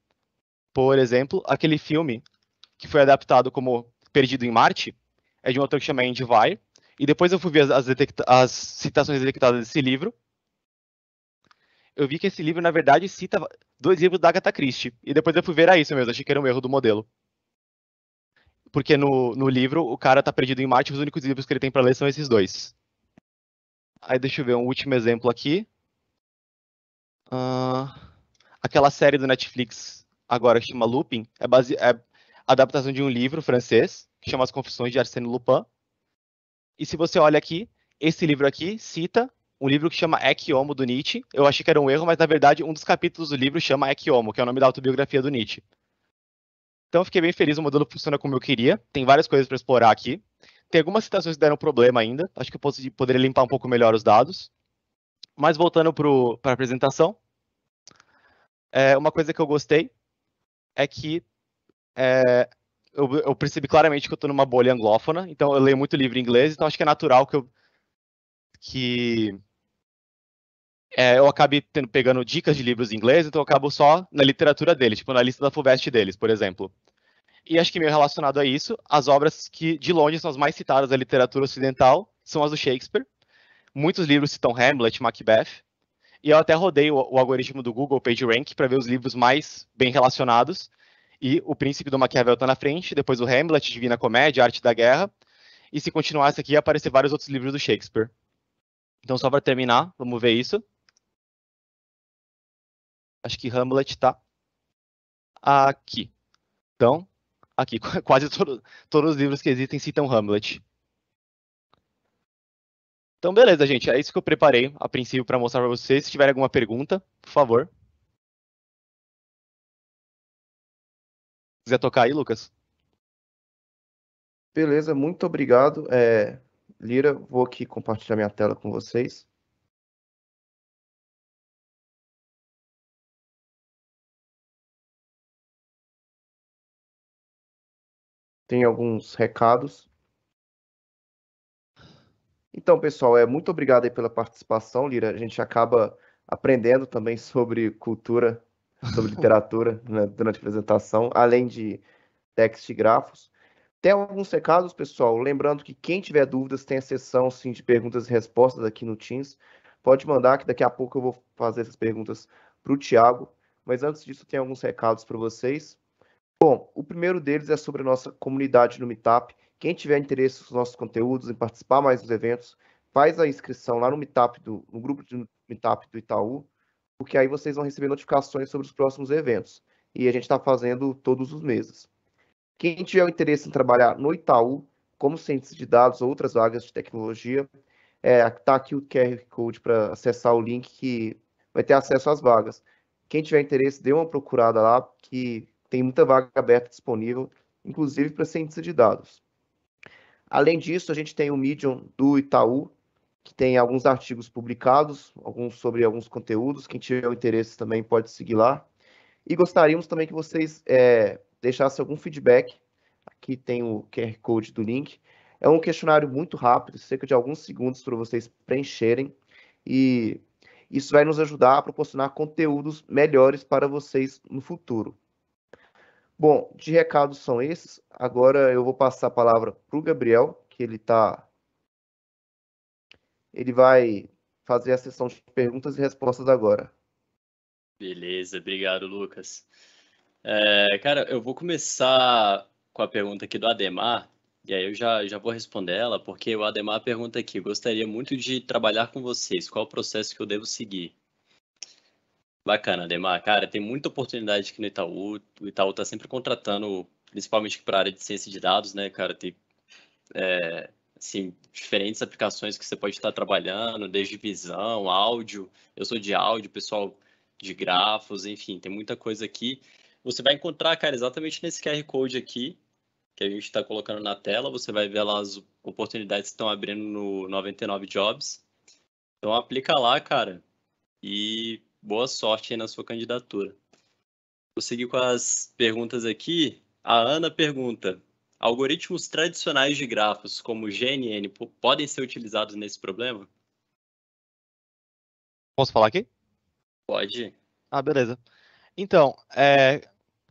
Por exemplo, aquele filme que foi adaptado como Perdido em Marte, é de um autor que chama Andy Weir, e depois eu fui ver as, as citações detectadas desse livro, eu vi que esse livro, na verdade, cita dois livros da Agatha Christie. E depois eu fui ver a isso mesmo, achei que era um erro do modelo porque no, no livro o cara tá perdido em Marte, os únicos livros que ele tem para ler são esses dois. Aí deixa eu ver um último exemplo aqui. Uh, aquela série do Netflix agora que chama Lupin é, base, é adaptação de um livro francês que chama As Confissões de Arsène Lupin. E se você olha aqui, esse livro aqui cita um livro que chama Ecce Homo do Nietzsche. Eu achei que era um erro, mas na verdade um dos capítulos do livro chama Ecce Homo, que é o nome da autobiografia do Nietzsche. Então fiquei bem feliz, o modelo funciona como eu queria. Tem várias coisas para explorar aqui. Tem algumas citações que deram problema ainda. Acho que eu poderia limpar um pouco melhor os dados. Mas voltando para a apresentação, é, uma coisa que eu gostei é que é, eu, eu, percebi claramente que eu estou numa bolha anglófona, então eu leio muito livro em inglês, então acho que é natural que eu, que, é, eu acabe tendo, pegando dicas de livros em inglês, então eu acabo só na literatura deles, tipo na lista da FUVEST deles, por exemplo. E acho que meio relacionado a isso, as obras que de longe são as mais citadas da literatura ocidental são as do Shakespeare. Muitos livros citam Hamlet, Macbeth. E eu até rodei o, o algoritmo do Google PageRank para ver os livros mais bem relacionados. E o Príncipe do Maquiavel está na frente, depois o Hamlet, Divina Comédia, Arte da Guerra. E se continuasse aqui, ia aparecer vários outros livros do Shakespeare. Então, só para terminar, vamos ver isso. Acho que Hamlet está aqui. Então, aqui, [LAUGHS] quase todo, todos os livros que existem citam Hamlet. Então, beleza, gente. É isso que eu preparei a princípio para mostrar para vocês. Se tiver alguma pergunta, por favor. quiser tocar aí, Lucas. Beleza, muito obrigado. É, Lira, vou aqui compartilhar minha tela com vocês. Tem alguns recados. Então, pessoal, é muito obrigado pela participação, Lira. A gente acaba aprendendo também [LAUGHS] sobre cultura [LAUGHS] sobre literatura né, durante a apresentação, além de textos e grafos. Tem alguns recados, pessoal. Lembrando que quem tiver dúvidas tem a sessão sim, de perguntas e respostas aqui no Teams. Pode mandar, que daqui a pouco eu vou fazer essas perguntas para o Tiago. Mas antes disso, tem alguns recados para vocês. Bom, o primeiro deles é sobre a nossa comunidade no Meetup. Quem tiver interesse nos nossos conteúdos, em participar mais dos eventos, faz a inscrição lá no Meetup, do, no grupo de Meetup do Itaú, porque aí vocês vão receber notificações sobre os próximos eventos. E a gente está fazendo todos os meses. Quem tiver o interesse em trabalhar no Itaú, como cientista de dados ou outras vagas de tecnologia, está é, tá aqui o QR Code para acessar o link que vai ter acesso às vagas. Quem tiver interesse, dê uma procurada lá, que tem muita vaga aberta disponível, inclusive para cientista de dados. Além disso, a gente tem o Medium do Itaú, que tem alguns artigos publicados, alguns sobre alguns conteúdos. Quem tiver interesse também pode seguir lá. E gostaríamos também que vocês é, deixasse algum feedback. Aqui tem o QR Code do link. É um questionário muito rápido, cerca de alguns segundos para vocês preencherem. E isso vai nos ajudar a proporcionar conteúdos melhores para vocês no futuro. Bom, de recados são esses. Agora eu vou passar a palavra para o Gabriel, que ele está. Ele vai fazer a sessão de perguntas e respostas agora. Beleza, obrigado, Lucas. É, cara, eu vou começar com a pergunta aqui do Ademar, e aí eu já, já vou responder ela, porque o Ademar pergunta aqui: gostaria muito de trabalhar com vocês, qual o processo que eu devo seguir? Bacana, Ademar. Cara, tem muita oportunidade aqui no Itaú. O Itaú está sempre contratando, principalmente para a área de ciência de dados, né, cara? Tem é, assim, diferentes aplicações que você pode estar trabalhando, desde visão, áudio. Eu sou de áudio, pessoal de grafos, enfim, tem muita coisa aqui. Você vai encontrar, cara, exatamente nesse QR Code aqui, que a gente está colocando na tela. Você vai ver lá as oportunidades que estão abrindo no 99 Jobs. Então aplica lá, cara, e boa sorte aí na sua candidatura. Vou seguir com as perguntas aqui. A Ana pergunta: algoritmos tradicionais de grafos, como GNN, podem ser utilizados nesse problema? Posso falar aqui? Pode. Ah, beleza. Então, é,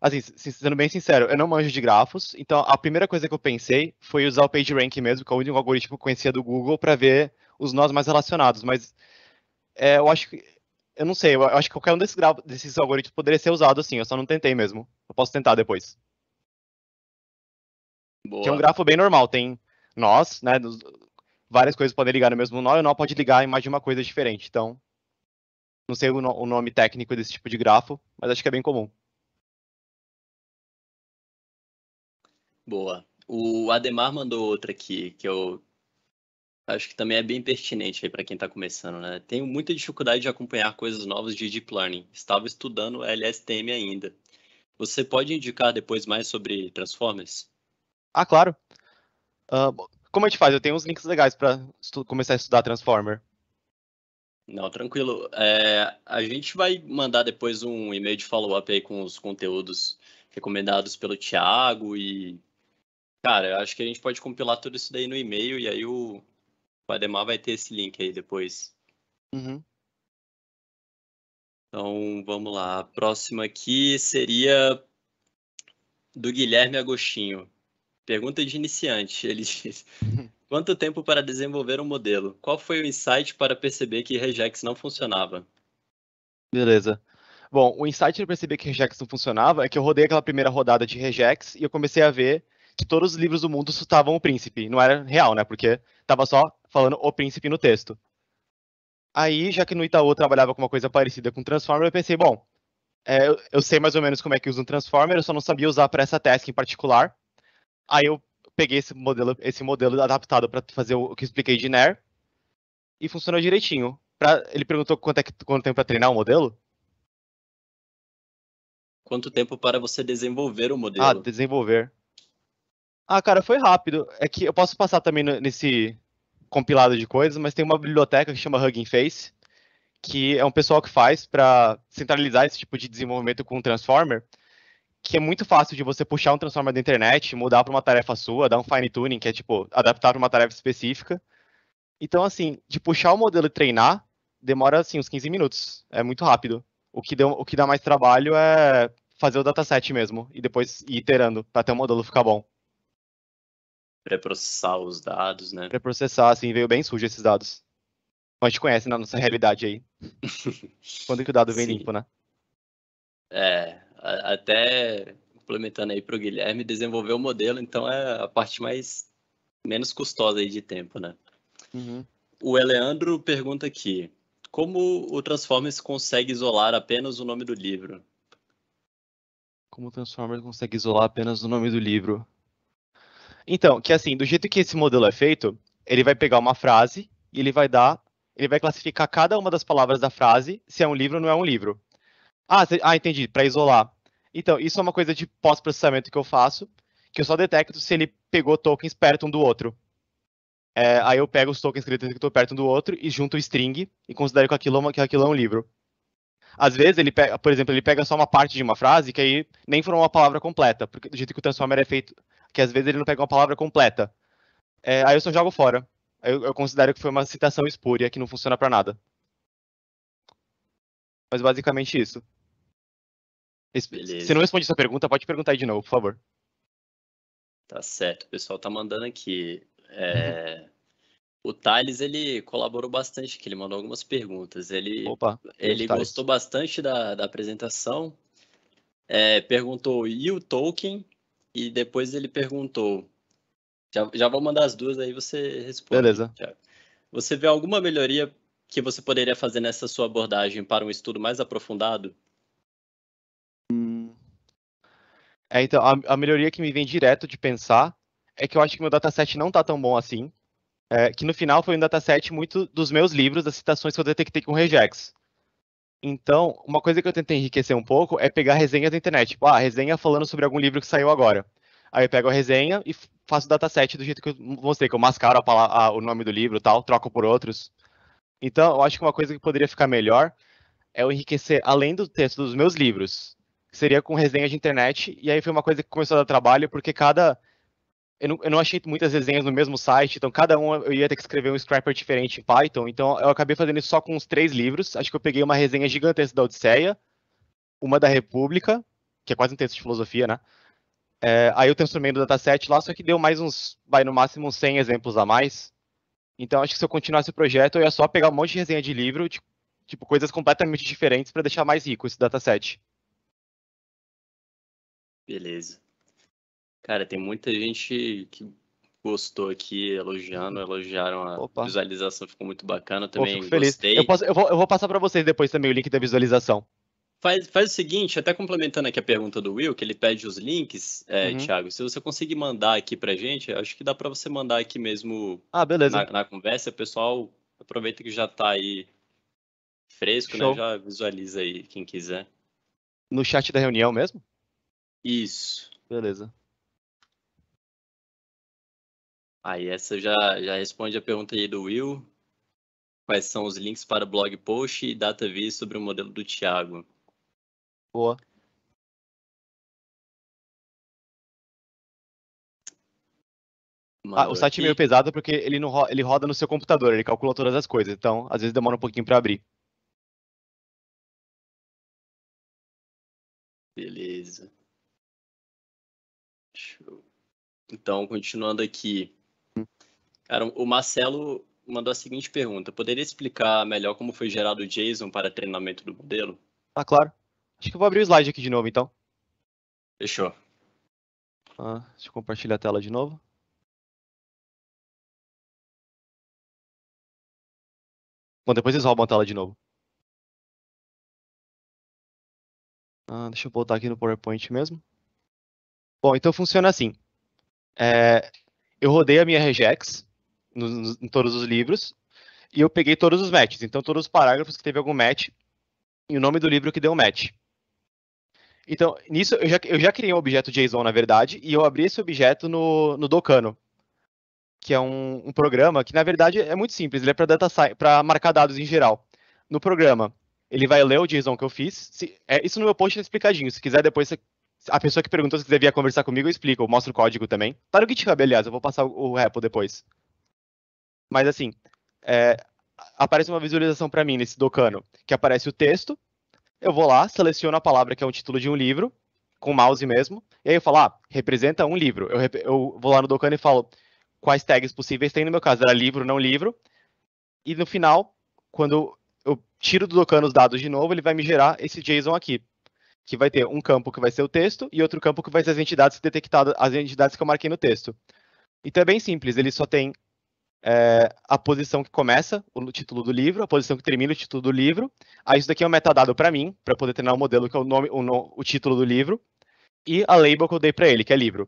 Assim, sendo bem sincero, eu não manjo de grafos, então a primeira coisa que eu pensei foi usar o PageRank mesmo, que é o único algoritmo que eu conhecia do Google, para ver os nós mais relacionados, mas é, eu acho que, eu não sei, eu acho que qualquer um desses, desses algoritmos poderia ser usado assim, eu só não tentei mesmo. Eu posso tentar depois. Boa. Que é um grafo bem normal, tem nós, né, várias coisas podem ligar no mesmo nó, e o nó pode ligar em mais de uma coisa diferente, então, não sei o, no, o nome técnico desse tipo de grafo, mas acho que é bem comum. Boa. O Ademar mandou outra aqui, que eu acho que também é bem pertinente aí para quem está começando, né? Tenho muita dificuldade de acompanhar coisas novas de Deep Learning. Estava estudando LSTM ainda. Você pode indicar depois mais sobre Transformers? Ah, claro. Uh, como a gente faz? Eu tenho uns links legais para começar a estudar Transformer. Não, tranquilo. É, a gente vai mandar depois um e-mail de follow-up aí com os conteúdos recomendados pelo Thiago e Cara, eu acho que a gente pode compilar tudo isso daí no e-mail e aí o, o Ademar vai ter esse link aí depois. Uhum. Então, vamos lá. A próxima aqui seria do Guilherme Agostinho. Pergunta de iniciante. Ele diz: Quanto tempo para desenvolver um modelo? Qual foi o insight para perceber que regex não funcionava? Beleza. Bom, o insight para perceber que regex não funcionava é que eu rodei aquela primeira rodada de regex e eu comecei a ver que todos os livros do mundo citavam o príncipe. Não era real, né? Porque tava só falando o príncipe no texto. Aí, já que no Itaú eu trabalhava com uma coisa parecida com Transformer, eu pensei, bom, é, eu, eu, sei mais ou menos como é que usa um Transformer, eu só não sabia usar para essa task em particular. Aí eu peguei esse modelo, esse modelo adaptado para fazer o, que eu expliquei de NER e funcionou direitinho. Pra, ele perguntou quanto, é que, quanto tempo para treinar o modelo? Quanto tempo para você desenvolver o modelo? Ah, desenvolver. Ah, cara, foi rápido. É que eu posso passar também nesse compilado de coisas, mas tem uma biblioteca que chama Hugging Face, que é um pessoal que faz para centralizar esse tipo de desenvolvimento com o Transformer, que é muito fácil de você puxar um transformer da internet, mudar para uma tarefa sua, dar um fine tuning, que é tipo adaptar para uma tarefa específica. Então, assim, de puxar o modelo e treinar, demora assim uns 15 minutos. É muito rápido. O que, deu, o que dá mais trabalho é fazer o dataset mesmo e depois ir iterando para até o modelo ficar bom. Pré-processar os dados, né? Pré-processar, assim, veio bem sujo esses dados. A gente conhece na nossa realidade aí. [LAUGHS] Quando que o dado vem Sim. limpo, né? É, até complementando aí para o Guilherme, desenvolver o modelo, então é a parte mais menos custosa aí de tempo, né? Uhum. O Eleandro pergunta aqui, como o Transformers consegue isolar apenas o nome do livro? Como o Transformers consegue isolar apenas o nome do livro? Então, que assim, do jeito que esse modelo é feito, ele vai pegar uma frase e ele vai dar, ele vai classificar cada uma das palavras da frase se é um livro ou não é um livro. Ah, ah entendi, para isolar. Então, isso é uma coisa de pós-processamento que eu faço, que eu só detecto se ele pegou tokens perto um do outro. É, aí eu pego os tokens que ele detectou perto um do outro e junto o string e considero que aquilo, que aquilo é um livro. Às vezes ele pega, por exemplo, ele pega só uma parte de uma frase que aí nem formou uma palavra completa, porque do jeito que o transformer é feito, que às vezes ele não pega uma palavra completa. É, aí eu só jogo fora. Eu, eu, considero que foi uma citação espúria que não funciona para nada. Mas basicamente isso. Beleza. Se não responde essa pergunta, pode perguntar aí de novo, por favor. Tá certo. O pessoal tá mandando aqui. É... Uhum. O Thales, ele colaborou bastante aqui, ele mandou algumas perguntas. Ele, Opa, ele gostou bastante da, da apresentação. É, perguntou, e o Tolkien? E depois ele perguntou. Já, já vou mandar as duas, aí você responde. Beleza. Você vê alguma melhoria que você poderia fazer nessa sua abordagem para um estudo mais aprofundado? É, então, a, a, melhoria que me vem direto de pensar é que eu acho que meu dataset não está tão bom assim. É, que no final foi um dataset muito dos meus livros, das citações que eu detectei com regex. Então, uma coisa que eu tentei enriquecer um pouco é pegar resenhas da internet. Tipo, ah, resenha falando sobre algum livro que saiu agora. Aí eu pego a resenha e faço o dataset do jeito que eu mostrei, que eu mascaro a palavra, a, o nome do livro tal, troco por outros. Então, eu acho que uma coisa que poderia ficar melhor é eu enriquecer, além do texto dos meus livros, seria com resenha de internet, e aí foi uma coisa que começou a dar trabalho, porque cada. Eu não, eu não, achei muitas resenhas no mesmo site, então cada um eu ia ter que escrever um scrapper diferente em Python, então eu acabei fazendo isso só com uns três livros. Acho que eu peguei uma resenha gigantesca da Odisseia, uma da República, que é quase um texto de filosofia, né? É, aí eu transformei no dataset lá, só que deu mais uns, vai no máximo uns 100 exemplos a mais. Então acho que se eu continuasse o projeto, eu ia só pegar um monte de resenha de livro, de, tipo, coisas completamente diferentes para deixar mais rico esse dataset. Beleza. Cara, tem muita gente que gostou aqui, elogiando, elogiaram a Opa. visualização, ficou muito bacana também. Pô, feliz. Gostei. Eu, posso, eu, vou, eu vou passar para vocês depois também o link da visualização. Faz, faz o seguinte, até complementando aqui a pergunta do Will, que ele pede os links, é, uhum. Thiago, se você conseguir mandar aqui pra gente, acho que dá para você mandar aqui mesmo ah, beleza. Na, na, conversa, o pessoal aproveita que já tá aí fresco, né? Show. né? Já visualiza aí, quem quiser. No chat da reunião mesmo? Isso. Beleza. Aí essa já, já responde a pergunta aí do Will. Quais são os links para blog post e data V sobre o modelo do Thiago? Boa. Ah, o site é meio pesado porque ele, não, ele roda no seu computador, ele calcula todas as coisas, então às vezes demora um pouquinho para abrir. Beleza. Então, continuando aqui. Cara, o Marcelo mandou a seguinte pergunta: Poderia explicar melhor como foi gerado o JSON para treinamento do modelo? Ah, claro. Acho que eu vou abrir o slide aqui de novo, então. Fechou. Ah, deixa eu compartilhar a tela de novo. Bom, depois eles roubam a tela de novo. Ah, deixa eu voltar aqui no PowerPoint mesmo. Bom, então funciona assim. É, eu rodei a minha regex nos, em todos os livros e eu peguei todos os matches. Então, todos os parágrafos que teve algum match e o nome do livro que deu match. Então, nisso eu já, eu já criei um objeto JSON, na verdade, e eu abri esse objeto no, no Docano, que é um, um programa que, na verdade, é muito simples. Ele é para marcar dados em geral. No programa, ele vai ler o JSON que eu fiz. Se, é, isso no meu post é explicadinho. Se quiser, depois você A pessoa que perguntou se vir conversar comigo, eu explico, eu mostro o código também. Tá no GitHub, aliás, eu vou passar o, repo depois. Mas assim, é, aparece uma visualização para mim nesse docano, que aparece o texto, eu vou lá, seleciono a palavra que é o título de um livro, com o mouse mesmo, e aí eu falo, ah, representa um livro. Eu, eu vou lá no docano e falo quais tags possíveis tem, no meu caso era livro, não livro, e no final, quando eu tiro do docano os dados de novo, ele vai me gerar esse JSON aqui, que vai ter um campo que vai ser o texto e outro campo que vai ser as entidades detectadas, as entidades que eu marquei no texto. Então é bem simples, ele só tem é, a posição que começa o título do livro, a posição que termina o título do livro. Aí isso daqui é um metadado para mim, para poder treinar o modelo que é o nome, o, no, o título do livro, e a label que eu dei para ele, que é livro.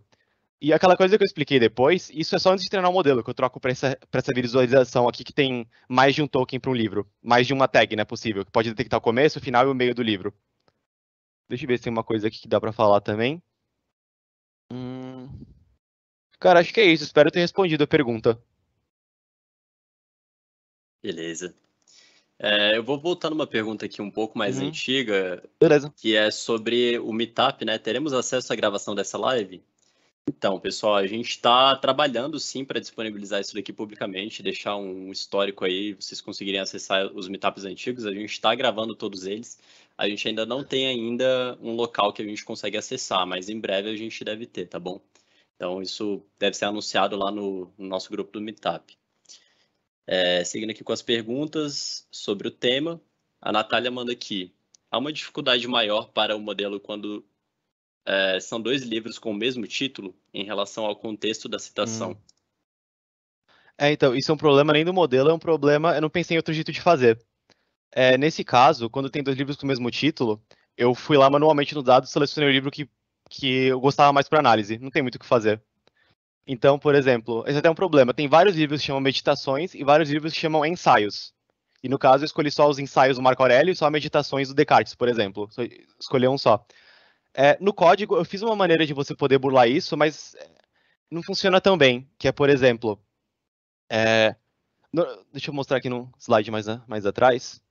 E aquela coisa que eu expliquei depois, isso é só antes de treinar o modelo, que eu troco para essa, essa visualização aqui que tem mais de um token para um livro, mais de uma tag, né, possível, que pode detectar o começo, o final e o meio do livro. Deixa eu ver se tem uma coisa aqui que dá para falar também. Hum... Cara, acho que é isso. Espero ter respondido a pergunta. Beleza. É, eu vou voltar numa pergunta aqui um pouco mais uhum. antiga, Beleza. que é sobre o Meetup, né? Teremos acesso à gravação dessa live? Então, pessoal, a gente está trabalhando sim para disponibilizar isso daqui publicamente, deixar um histórico aí, vocês conseguirem acessar os meetups antigos. A gente está gravando todos eles. A gente ainda não tem ainda um local que a gente consegue acessar, mas em breve a gente deve ter, tá bom? Então, isso deve ser anunciado lá no, no nosso grupo do Meetup. É, seguindo aqui com as perguntas sobre o tema, a Natália manda aqui. Há uma dificuldade maior para o modelo quando é, são dois livros com o mesmo título em relação ao contexto da citação? Hum. É, então, isso é um problema nem do modelo, é um problema. Eu não pensei em outro jeito de fazer. É, nesse caso, quando tem dois livros com o mesmo título, eu fui lá manualmente no dado e selecionei o livro que, que eu gostava mais para análise. Não tem muito o que fazer. Então, por exemplo, esse é até um problema. Tem vários livros que chamam meditações e vários livros que chamam ensaios. E no caso, eu escolhi só os ensaios do Marco Aurélio e só meditações do Descartes, por exemplo. Escolhi um só. É, no código, eu fiz uma maneira de você poder burlar isso, mas é, não funciona tão bem. Que é, por exemplo, é, no, deixa eu mostrar aqui no slide mais, mais atrás.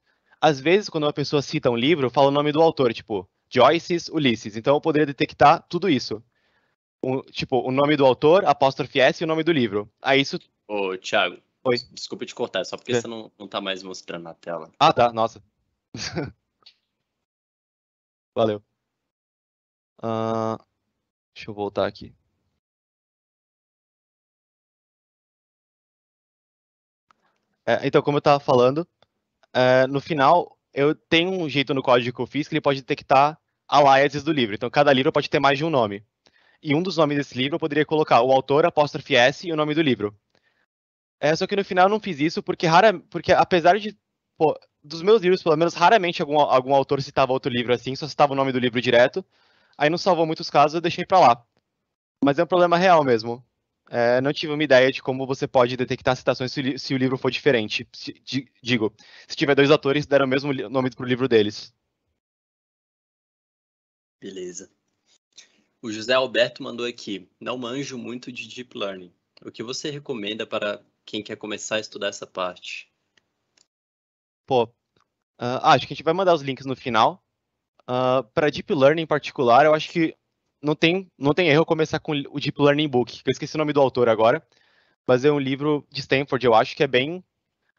Às vezes, quando uma pessoa cita um livro, fala o nome do autor, tipo Joyce's Ulisses. Então, eu poderia detectar tudo isso o, tipo, o nome do autor, apóstrofe S e o nome do livro. Aí isso. Ô, Thiago. Oi. Desculpa te cortar, só porque é. você não, não tá mais mostrando na tela. Ah, tá, nossa. [LAUGHS] Valeu. Uh, deixa eu voltar aqui. É, então, como eu estava falando, é, no final, eu tenho um jeito no código que eu fiz que ele pode detectar aliases do livro. Então, cada livro pode ter mais de um nome e um dos nomes desse livro eu poderia colocar o autor, apóstrofe S e o nome do livro. É, só que no final eu não fiz isso porque, rara, porque apesar de. Pô, dos meus livros, pelo menos, raramente algum, algum autor citava outro livro assim, só citava o nome do livro direto. Aí não salvou muitos casos, eu deixei pra lá. Mas é um problema real mesmo. É, não tive uma ideia de como você pode detectar citações se, se o livro for diferente. Se, digo, se tiver dois autores deram o mesmo nome pro livro deles. Beleza. O José Alberto mandou aqui: não manjo muito de Deep Learning. O que você recomenda para quem quer começar a estudar essa parte? Pô, uh, acho que a gente vai mandar os links no final. Uh, para Deep Learning em particular, eu acho que não tem, não tem erro começar com o Deep Learning Book, que eu esqueci o nome do autor agora, mas é um livro de Stanford, eu acho que é bem,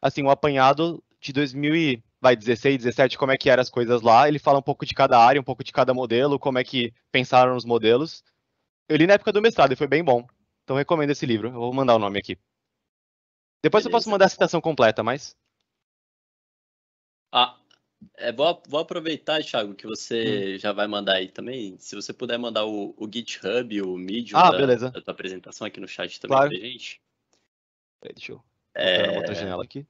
assim, um apanhado de 2000 vai 16, 17, como é que eram as coisas lá. Ele fala um pouco de cada área, um pouco de cada modelo, como é que pensaram nos modelos. Eu li na época do mestrado e foi bem bom. Então recomendo esse livro. Eu vou mandar o nome aqui. Depois Beleza. eu posso mandar a citação completa, mas. Ah, é, vou, vou aproveitar, Thiago, que você hum. já vai mandar aí também. Se você puder mandar o, o GitHub, o Medium ah, da, beleza. da tua apresentação aqui no chat também claro. pra gente. Peraí, deixa eu é... outra janela aqui.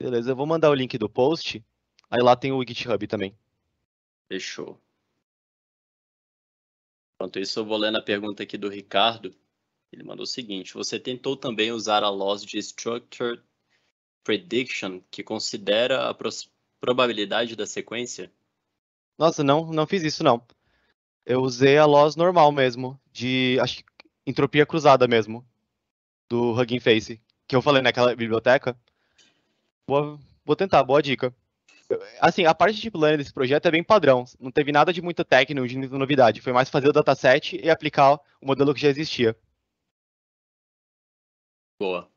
Beleza, eu vou mandar o link do post. Aí lá tem o GitHub também. Fechou. Enquanto isso, eu vou lendo a pergunta aqui do Ricardo. Ele mandou o seguinte: Você tentou também usar a loss de Structured Prediction, que considera a probabilidade da sequência? Nossa, não, não fiz isso não. Eu usei a loss normal mesmo, de acho que entropia cruzada mesmo, do Hugging Face, que eu falei naquela biblioteca. Boa, Vou tentar, boa dica. Assim, a parte de deep learning desse projeto é bem padrão. Não teve nada de muita técnica, de novidade. Foi mais fazer o dataset e aplicar o modelo que já existia. Boa.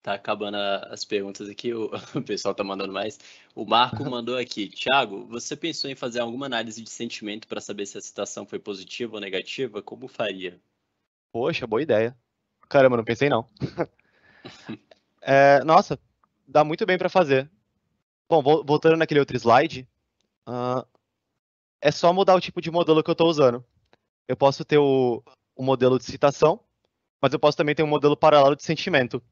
Tá acabando as perguntas aqui, o, [LAUGHS] o pessoal tá mandando mais. O Marco mandou aqui. Tiago, você pensou em fazer alguma análise de sentimento para saber se a citação foi positiva ou negativa? Como faria? Poxa, boa ideia. Caramba, não pensei não. [LAUGHS] é, nossa, dá muito bem para fazer. Bom, voltando naquele outro slide, uh, é só mudar o tipo de modelo que eu estou usando. Eu posso ter o, o modelo de citação, mas eu posso também ter um modelo paralelo de sentimento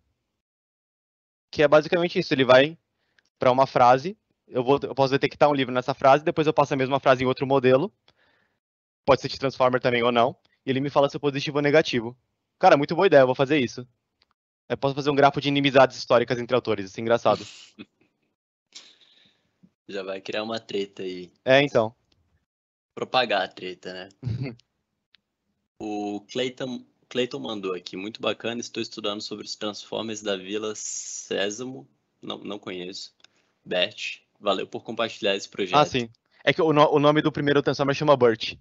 que é basicamente isso. Ele vai para uma frase, eu, vou, eu posso detectar um livro nessa frase, depois eu passo a mesma frase em outro modelo, pode ser de Transformer também ou não, e ele me fala se é positivo ou negativo. Cara, muito boa ideia, eu vou fazer isso. Eu posso fazer um grafo de inimizades históricas entre autores, isso é engraçado. [LAUGHS] Já vai criar uma treta aí. É, então. Propagar a treta, né? [LAUGHS] o Clayton Clayton mandou aqui, muito bacana, estou estudando sobre os Transformers da Vila Sésamo, não, não conheço. Bert, valeu por compartilhar esse projeto. Ah, sim. É que o, no, o nome do primeiro Transformer chama Bert.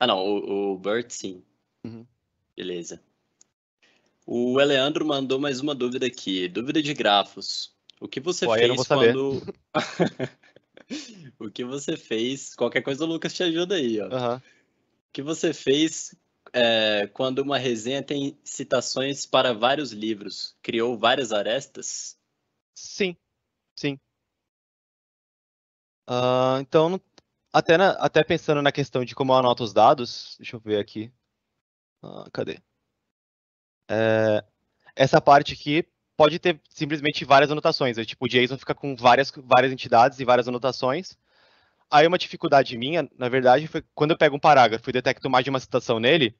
Ah, não, o, o Bert, sim. Uhum. Beleza. O Eleandro mandou mais uma dúvida aqui, dúvida de grafos. O que você Pô, fez quando... [LAUGHS] o que você fez... Qualquer coisa o Lucas te ajuda aí, ó. Uhum. O que você fez é, quando uma resenha tem citações para vários livros, criou várias arestas? Sim, sim. Uh, então, até, na, até pensando na questão de como eu anoto os dados, deixa eu ver aqui. Uh, cadê? É, essa parte aqui pode ter simplesmente várias anotações. tipo, o JSON fica com várias, várias entidades e várias anotações. Aí uma dificuldade minha, na verdade, foi quando eu pego um parágrafo e detecto mais de uma citação nele,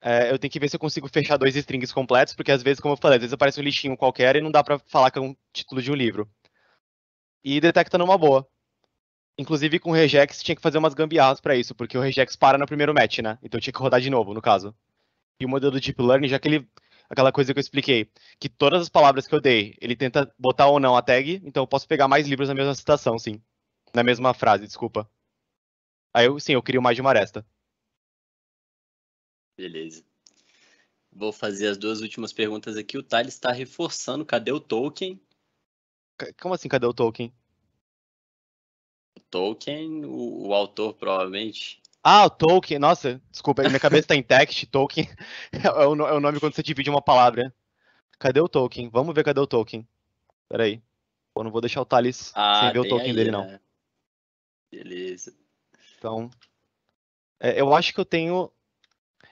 é, eu tenho que ver se eu consigo fechar dois strings completos, porque às vezes, como eu falei, às vezes aparece um lixinho qualquer e não dá para falar que é um título de um livro. E detecta numa boa. Inclusive com o regex tinha que fazer umas gambiarras para isso, porque o regex para no primeiro match, né? Então tinha que rodar de novo, no caso. E o modelo do Deep Learning, já que ele aquela coisa que eu expliquei, que todas as palavras que eu dei, ele tenta botar ou não a tag, então eu posso pegar mais livros na mesma citação, sim. Na mesma frase, desculpa. Aí eu, sim, eu crio mais de uma aresta. Beleza. Vou fazer as duas últimas perguntas aqui. O Thales está reforçando. Cadê o Tolkien? Como assim, cadê o Tolkien? O Tolkien, o, o autor, provavelmente. Ah, o Tolkien. Nossa, desculpa, minha cabeça está em text. Tolkien [LAUGHS] é o, é o nome quando você divide uma palavra. Cadê o Tolkien? Vamos ver cadê o Tolkien. Peraí. Eu não vou deixar o Thales ah, sem ver o Tolkien aí, dele, não. Né? Beleza. Então, é, eu acho que eu tenho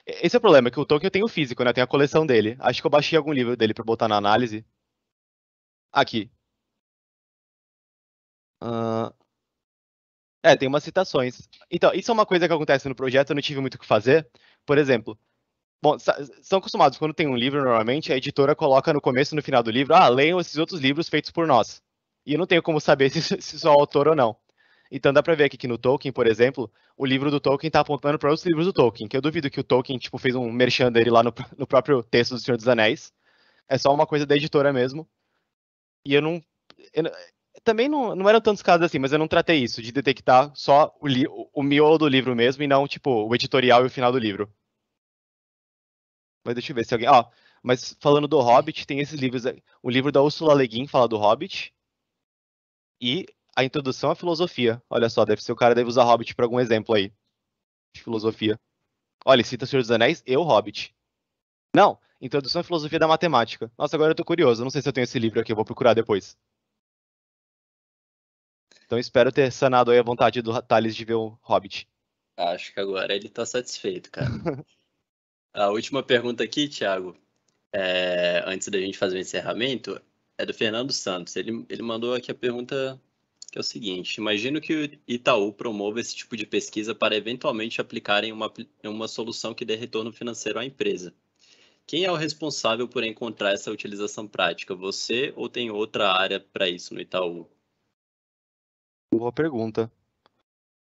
esse é o problema, que o Tolkien eu tenho físico, né? Eu tenho a coleção dele. Acho que eu baixei algum livro dele para botar na análise. Aqui. Uh... É, tem umas citações. Então, isso é uma coisa que acontece no projeto, eu não tive muito o que fazer. Por exemplo, bom, são acostumados, quando tem um livro, normalmente, a editora coloca no começo e no final do livro, ah, leiam esses outros livros feitos por nós. E eu não tenho como saber [LAUGHS] se, se sou autor ou não. Então dá pra ver aqui que no Tolkien, por exemplo, o livro do Tolkien tá apontando para outros livros do Tolkien, que eu duvido que o Tolkien, tipo, fez um merchan dele lá no, no próprio texto do Senhor dos Anéis. É só uma coisa da editora mesmo. E eu não... Eu, também não, não eram tantos casos assim, mas eu não tratei isso, de detectar só o, li, o, o miolo do livro mesmo e não, tipo, o editorial e o final do livro. Mas deixa eu ver se alguém... Ó, mas falando do Hobbit, tem esses livros... O livro da Ursula Le Guin fala do Hobbit. E a introdução à filosofia. Olha só, deve ser o cara deve usar Hobbit para algum exemplo aí de filosofia. Olha, cita Senhor dos Anéis e o Hobbit. Não, Introdução à Filosofia da Matemática. Nossa, agora eu tô curioso. Não sei se eu tenho esse livro aqui, eu vou procurar depois. Então espero ter sanado aí a vontade do Thales de ver o Hobbit. Acho que agora ele tá satisfeito, cara. [LAUGHS] a última pergunta aqui, Thiago, é, antes da gente fazer o encerramento, é do Fernando Santos. Ele, ele mandou aqui a pergunta que é o seguinte: imagino que o Itaú promova esse tipo de pesquisa para eventualmente aplicar em uma, uma solução que dê retorno financeiro à empresa. Quem é o responsável por encontrar essa utilização prática? Você ou tem outra área para isso no Itaú? Boa pergunta.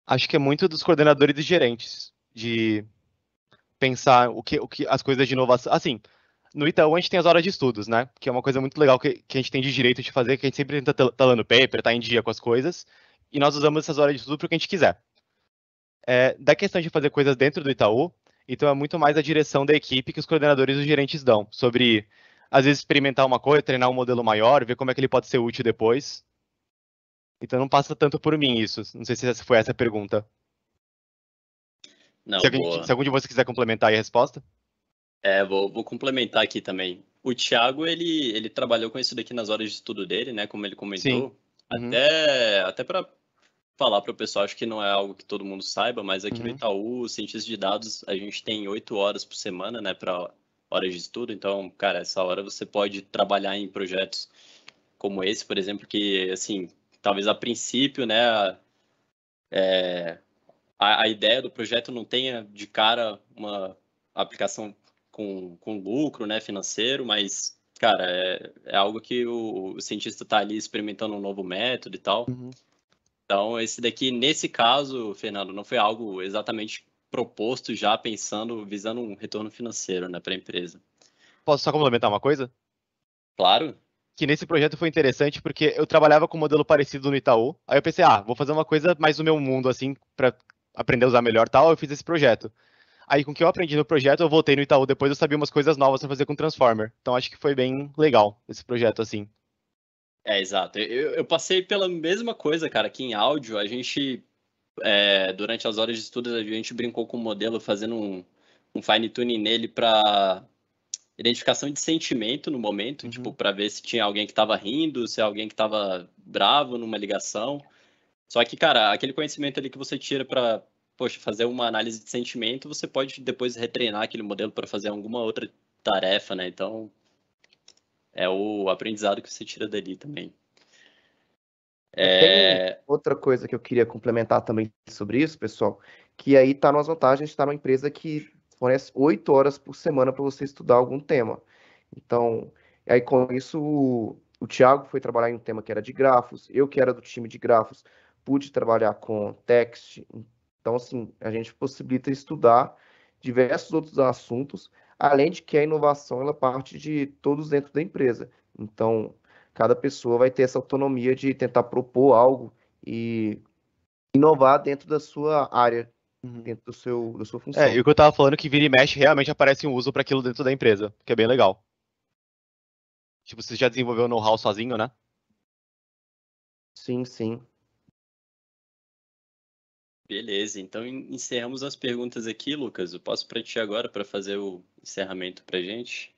Acho que é muito dos coordenadores e gerentes de pensar o que, o que as coisas de inovação. Assim, no Itaú a gente tem as horas de estudos, né? Que é uma coisa muito legal que, que a gente tem de direito de fazer, que a gente sempre tenta estar tá lendo paper, tá em dia com as coisas, e nós usamos essas horas de estudo para o que a gente quiser. É, da questão de fazer coisas dentro do Itaú, então é muito mais a direção da equipe que os coordenadores e os gerentes dão, sobre, às vezes, experimentar uma coisa, treinar um modelo maior, ver como é que ele pode ser útil depois. Então não passa tanto por mim isso. Não sei se foi essa a pergunta. Não, se, alguém, se algum de vocês quiser complementar a resposta. É, vou, vou, complementar aqui também. O Thiago, ele, ele trabalhou com isso daqui nas horas de estudo dele, né? Como ele comentou. Uhum. Até, até para falar para o pessoal, acho que não é algo que todo mundo saiba, mas aqui uhum. no Itaú, cientista de dados, a gente tem oito horas por semana, né? Para horas de estudo. Então, cara, essa hora você pode trabalhar em projetos como esse, por exemplo, que, assim, talvez a princípio, né? É, a, a, ideia do projeto não tenha de cara uma aplicação com, com lucro né, financeiro, mas, cara, é, é algo que o, o cientista está ali experimentando um novo método e tal. Uhum. Então, esse daqui, nesse caso, Fernando, não foi algo exatamente proposto já pensando, visando um retorno financeiro né, para a empresa. Posso só complementar uma coisa? Claro. Que nesse projeto foi interessante porque eu trabalhava com um modelo parecido no Itaú. Aí eu pensei, ah, vou fazer uma coisa mais no meu mundo, assim, para aprender a usar melhor tal, eu fiz esse projeto. Aí, com o que eu aprendi no projeto, eu voltei no Itaú depois, eu sabia umas coisas novas para fazer com Transformer. Então, acho que foi bem legal esse projeto, assim. É, exato. Eu, eu passei pela mesma coisa, cara, aqui em áudio. A gente, é, durante as horas de estudos, a gente brincou com o modelo, fazendo um, um fine-tuning nele para identificação de sentimento no momento, uhum. tipo, para ver se tinha alguém que estava rindo, se alguém que estava bravo numa ligação. Só que, cara, aquele conhecimento ali que você tira para, poxa, fazer uma análise de sentimento, você pode depois retreinar aquele modelo para fazer alguma outra tarefa, né? Então, é o aprendizado que você tira dali também. É... outra coisa que eu queria complementar também sobre isso, pessoal, que aí tá nas vantagens de estar numa empresa que fornece oito horas por semana para você estudar algum tema. Então, aí com isso, o, o Thiago foi trabalhar em um tema que era de grafos, eu que era do time de grafos, pude trabalhar com text. Então, assim, a gente possibilita estudar diversos outros assuntos, além de que a inovação ela parte de todos dentro da empresa. Então, cada pessoa vai ter essa autonomia de tentar propor algo e inovar dentro da sua área, uhum. dentro do seu, da sua função. É, e o que eu estava falando é que vira e mexe realmente aparece um uso para aquilo dentro da empresa, que é bem legal. Tipo, você já desenvolveu o know-how sozinho, né? Sim, sim. Beleza, então encerramos as perguntas aqui, Lucas. Eu passo para ti agora para fazer o encerramento para gente.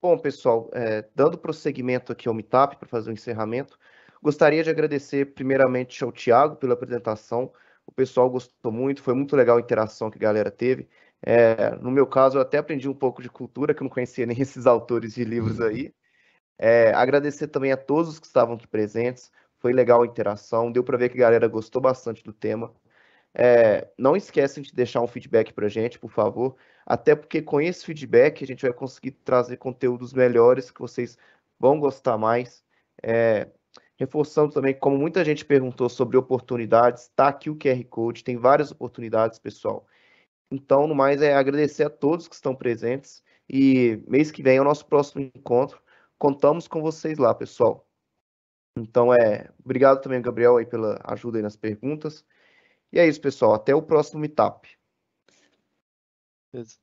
Bom, pessoal, é, dando prosseguimento aqui ao Meetup para fazer o encerramento, gostaria de agradecer primeiramente ao Tiago pela apresentação. O pessoal gostou muito, foi muito legal a interação que a galera teve. É, no meu caso, eu até aprendi um pouco de cultura, que eu não conhecia [LAUGHS] nem esses autores de livros aí. É, agradecer também a todos que estavam aqui presentes. Foi legal a interação, deu para ver que a galera gostou bastante do tema. É, não esquecem de deixar um feedback para gente, por favor, até porque com esse feedback a gente vai conseguir trazer conteúdos melhores que vocês vão gostar mais. É, reforçando também, como muita gente perguntou sobre oportunidades, está aqui o QR Code, tem várias oportunidades, pessoal. Então, no mais, é agradecer a todos que estão presentes e mês que vem é o nosso próximo encontro. Contamos com vocês lá, pessoal. Então, é, obrigado também, Gabriel, aí pela ajuda aí nas perguntas. E é isso, pessoal. Até o próximo Meetup. Beleza.